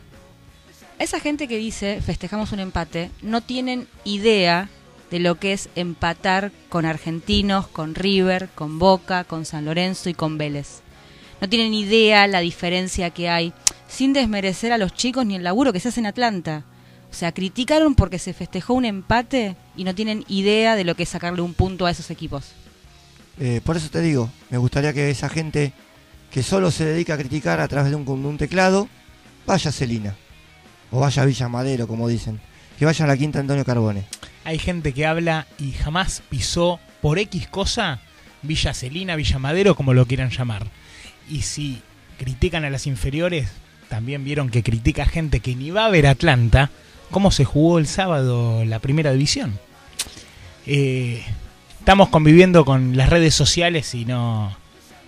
Esa gente que dice festejamos un empate no tienen idea de lo que es empatar con argentinos, con River, con Boca, con San Lorenzo y con Vélez. No tienen idea la diferencia que hay, sin desmerecer a los chicos ni el laburo que se hace en Atlanta. O sea, criticaron porque se festejó un empate y no tienen idea de lo que es sacarle un punto a esos equipos. Eh, por eso te digo, me gustaría que esa gente que solo se dedica a criticar a través de un, de un teclado, vaya a Celina. O vaya a Villa Madero, como dicen. Que vaya a la quinta Antonio Carbone. Hay gente que habla y jamás pisó por X cosa Villa Celina, Villa Madero, como lo quieran llamar. Y si critican a las inferiores, también vieron que critica gente que ni va a ver Atlanta, cómo se jugó el sábado la primera división. Eh, estamos conviviendo con las redes sociales y no...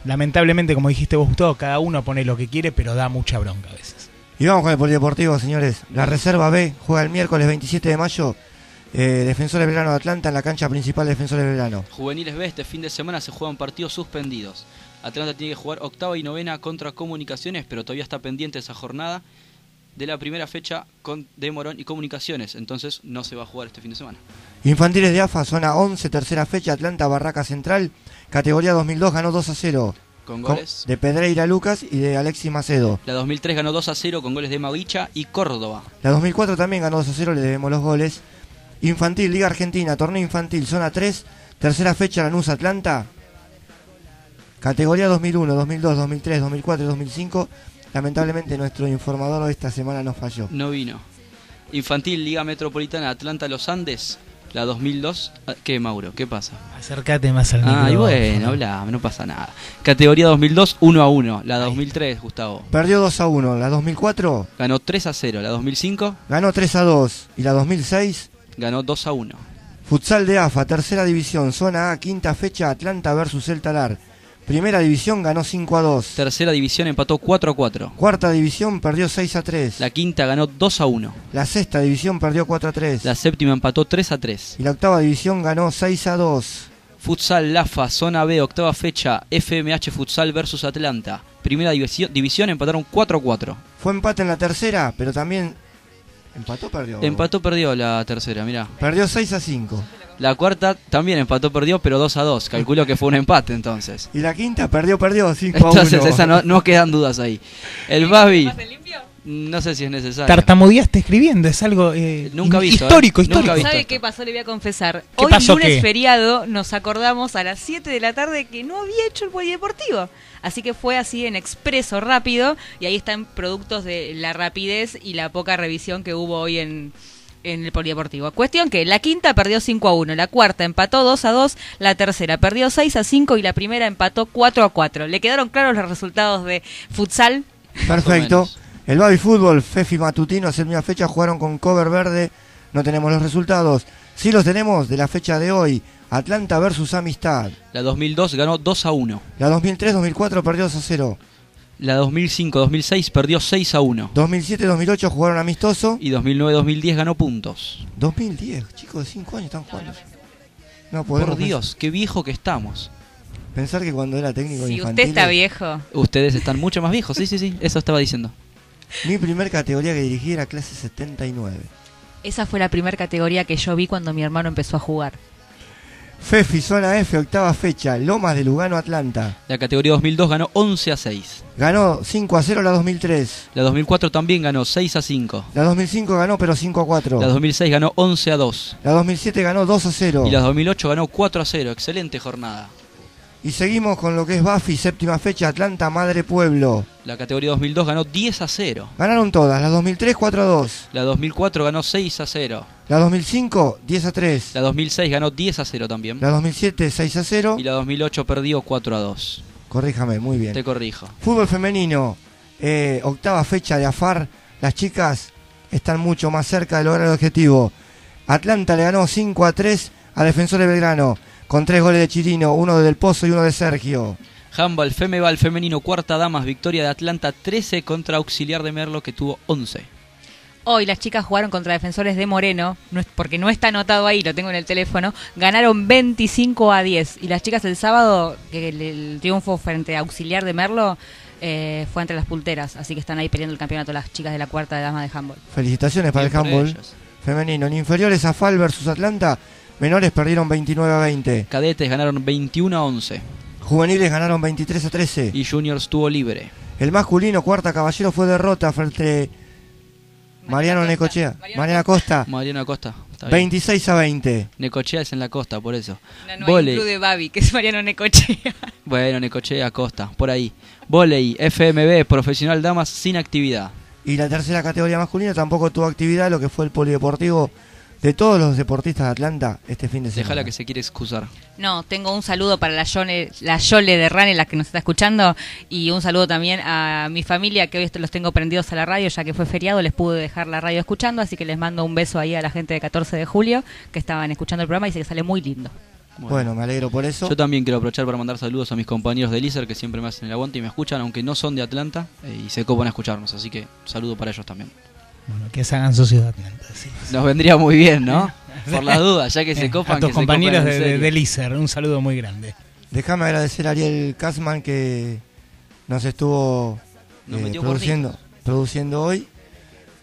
Lamentablemente, como dijiste vos, Gustavo, cada uno pone lo que quiere, pero da mucha bronca a veces. Y vamos con el polideportivo, señores. La Reserva B juega el miércoles 27 de mayo. Eh, Defensores Belgrano de Atlanta en la cancha principal de Defensores Belgrano. Juveniles B, este fin de semana se juegan partidos suspendidos. Atlanta tiene que jugar octava y novena contra Comunicaciones, pero todavía está pendiente esa jornada de la primera fecha con de Morón y Comunicaciones. Entonces no se va a jugar este fin de semana. Infantiles de AFA, zona 11, tercera fecha, Atlanta, Barraca Central. Categoría 2002 ganó 2 a 0. Con Con- goles. de Pedreira Lucas y de Alexis Macedo. La 2003 ganó 2 a 0 con goles de Mavicha y Córdoba. La 2004 también ganó 2 a 0, le debemos los goles. Infantil, Liga Argentina, torneo infantil, zona 3, tercera fecha, Lanús Atlanta. Categoría 2001, 2002, 2003, 2004 y 2005. Lamentablemente nuestro informador esta semana nos falló. No vino. Infantil, Liga Metropolitana Atlanta Los Andes. La 2002. ah, ¿Qué, Mauro? ¿Qué pasa? Acércate más al Ah, y micrófono. bueno, habla, no pasa nada. Categoría 2002, 1 a 1. La 2003, Gustavo. Perdió 2 a 1. La 2004 Ganó 3 a 0. La 2005 ganó 3 a 2. Y la 2006, ganó 2 a 1. futsal de AFA, tercera división, zona A, quinta fecha, Atlanta versus El Talar. Primera división ganó 5 a 2. Tercera división empató 4 a 4. Cuarta división perdió 6 a 3. La quinta ganó 2 a 1. La sexta división perdió 4 a 3. La séptima empató 3 a 3. Y la octava división ganó 6 a 2. Futsal Lafa, zona B, octava fecha, FMH Futsal versus Atlanta. Primera divisi- división empataron 4 a 4. Fue empate en la tercera, pero también. ¿Empató o perdió? Empató, perdió la tercera, mirá. Perdió 6 a 5. La cuarta también empató, perdió, pero 2 a 2. Calculo que fue un empate entonces. Y la quinta perdió, perdió 5 a 1. Entonces, esa no, no quedan dudas ahí. El Babi, no sé si es necesario. Tartamudeaste escribiendo, es algo eh, Nunca visto, histórico, ¿eh? Nunca histórico. visto. ¿Sabe qué pasó? Le voy a confesar. ¿Qué Hoy, pasó lunes qué? feriado, nos acordamos a las 7 de la tarde que no había hecho el polideportivo. Así que fue así en expreso, rápido. Y ahí están productos de la rapidez y la poca revisión que hubo hoy en, en el polideportivo. Cuestión que la quinta perdió 5 a 1, la cuarta empató 2 a 2, la tercera perdió 6 a 5 y la primera empató 4 a 4. ¿Le quedaron claros los resultados de futsal? Perfecto. El Baby Fútbol, Fefi Matutino, séptima fecha, jugaron con cover verde. No tenemos los resultados. Sí los tenemos de la fecha de hoy. Atlanta versus Amistad. La 2002 ganó 2 a 1. La 2003-2004 perdió 2 a 0. La 2005-2006 perdió 6 a 1. 2007-2008 jugaron amistoso. Y 2009-2010 ganó puntos. 2010, chicos de 5 años están jugando. No podemos Por Dios, qué viejo que estamos. pensar que cuando era técnico Si infantil. usted está viejo. Ustedes están mucho más viejos, sí, sí, sí, eso estaba diciendo. Mi primer categoría que dirigí era clase 79. Esa fue la primera categoría que yo vi cuando mi hermano empezó a jugar. Fefi, zona F, octava fecha, Lomas de Lugano, Atlanta. La categoría 2002 ganó 11 a 6. Ganó 5 a 0 la 2003. La 2004 también ganó 6 a 5. La 2005 ganó pero 5 a 4. La 2006 ganó 11 a 2. La 2007 ganó 2 a 0. Y la 2008 ganó 4 a 0. Excelente jornada. Y seguimos con lo que es Buffy, séptima fecha, Atlanta, Madre Pueblo. La categoría 2002 ganó 10 a 0. Ganaron todas, la 2003 4 a 2. La 2004 ganó 6 a 0. La 2005 10 a 3. La 2006 ganó 10 a 0 también. La 2007 6 a 0. Y la 2008 perdió 4 a 2. Corríjame, muy bien. Te corrijo. Fútbol femenino, eh, octava fecha de AFAR. Las chicas están mucho más cerca de lograr el objetivo. Atlanta le ganó 5 a 3 a Defensores Belgrano, con tres goles de Chirino, uno de Del Pozo y uno de Sergio. Handball Femeval femenino cuarta damas, victoria de Atlanta 13 contra Auxiliar de Merlo que tuvo 11. Hoy las chicas jugaron contra defensores de Moreno, porque no está anotado ahí, lo tengo en el teléfono, ganaron 25 a 10. Y las chicas el sábado, que el, el triunfo frente a Auxiliar de Merlo, eh, fue entre las pulteras, así que están ahí peleando el campeonato las chicas de la cuarta dama de handball. Felicitaciones para Bien el handball ellas. femenino. En inferiores, AFAL versus Atlanta, menores perdieron 29 a 20. Cadetes ganaron 21 a 11 Juveniles ganaron 23 a 13. y Juniors tuvo libre. El masculino, cuarta caballero, fue derrota frente. Mariano Necochea. Mariana Costa. Mariano Acosta. está bien. 26 a 20. Necochea es en la costa, por eso. No, no hay club de Babi, que es Mariano Necochea. Bueno, Necochea, Costa, por ahí. Voley, FMB, profesional damas sin actividad. Y la tercera categoría masculina tampoco tuvo actividad, lo que fue el polideportivo de todos los deportistas de Atlanta este fin de semana. Déjala que se quiere excusar. No, tengo un saludo para la Yole, la Yole de Rane, la que nos está escuchando, y un saludo también a mi familia, que hoy los tengo prendidos a la radio, ya que fue feriado, les pude dejar la radio escuchando, así que les mando un beso ahí a la gente de 14 de julio, que estaban escuchando el programa y dice que sale muy lindo. Bueno, me alegro por eso. Yo también quiero aprovechar para mandar saludos a mis compañeros de Lizer que siempre me hacen el aguante y me escuchan, aunque no son de Atlanta, eh, y se copan a escucharnos. Así que saludo para ellos también. Bueno, que se hagan socios de Atlanta. sí. Nos vendría muy bien, ¿no? Por las dudas, ya que se Eh, copan. a tus que se compañeros copan de, de, serio. de Lizer, un saludo muy grande. Déjame agradecer a Ariel Kasman que nos estuvo Nos eh, produciendo, produciendo hoy.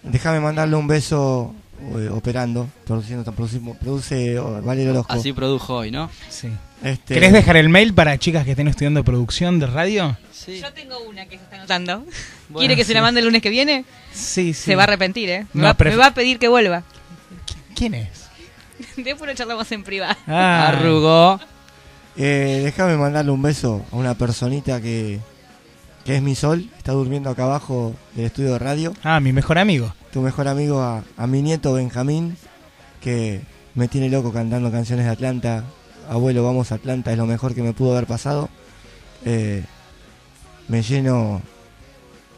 Déjame mandarle un beso eh, operando, produciendo, producimos- produce oh, Valerio Orozco. Así produjo hoy, ¿no? Sí. Este, ¿Querés dejar el mail para chicas que estén estudiando producción de radio? Sí. Yo tengo una que se está anotando. Bueno, ¿Quiere que se la mande el lunes que viene? Sí, sí. Se va a arrepentir, ¿eh? Me, No, va, pero- me va a pedir que vuelva. ¿Quién es? Después lo charlamos en privado. Ah, Arrugó. eh, déjame mandarle un beso a una personita que, que es mi sol, está durmiendo acá abajo del estudio de radio. Ah, mi mejor amigo. Tu mejor amigo a, a mi nieto Benjamín, que me tiene loco cantando canciones de Atlanta. Abuelo, vamos a Atlanta, es lo mejor que me pudo haber pasado. Eh, me lleno,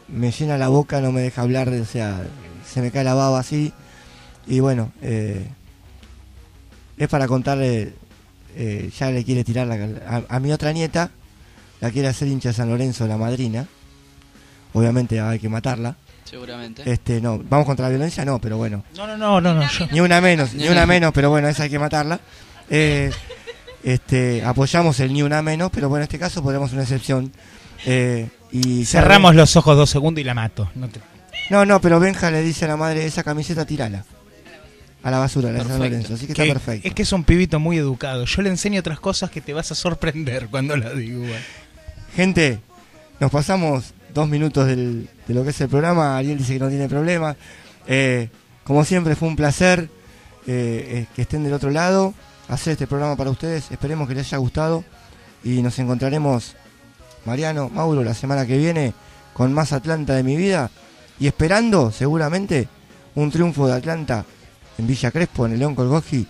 me llena la boca, no me deja hablar, o sea, se me cae la baba así. Y bueno, eh, es para contarle, eh, ya le quiere tirar la- a, a mi otra nieta, la quiere hacer hincha de San Lorenzo, la madrina. Obviamente hay que matarla. Seguramente. Este, no, vamos contra la violencia, no, pero bueno. No, no, no, no, no. Yo, Ni una menos, ni una menos, pero bueno, esa hay que matarla. Eh, este, apoyamos el ni una menos, pero bueno, en este caso podremos una excepción. Eh, y cerramos los ojos dos segundos y la mato. No te- No, no, pero Benja le dice a la madre, esa camiseta tirala. A la basura, la de San. Lorenzo. Así que, que- está perfecto. Es que es un pibito muy educado. Yo le enseño otras cosas que te vas a sorprender cuando lo digo. Gente, nos pasamos dos minutos del- de lo que es el programa. Ariel dice que no tiene problema. Eh, como siempre, fue un placer eh, eh, que estén del otro lado, hacer este programa para ustedes. Esperemos que les haya gustado y nos encontraremos, Mariano, Mauro, la semana que viene con más Atlanta de mi vida y esperando, seguramente, un triunfo de Atlanta en Villa Crespo, en el León Colgoji,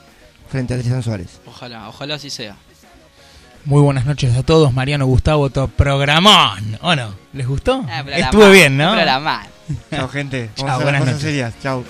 frente a Tristan Suárez. Ojalá, ojalá así sea. Muy buenas noches a todos. Mariano Gustavo, to programón. ¿O no? ¿Les gustó? Ah, Estuve bien, ¿no? mal. Chao, gente. A buenas noches. serias. Chao.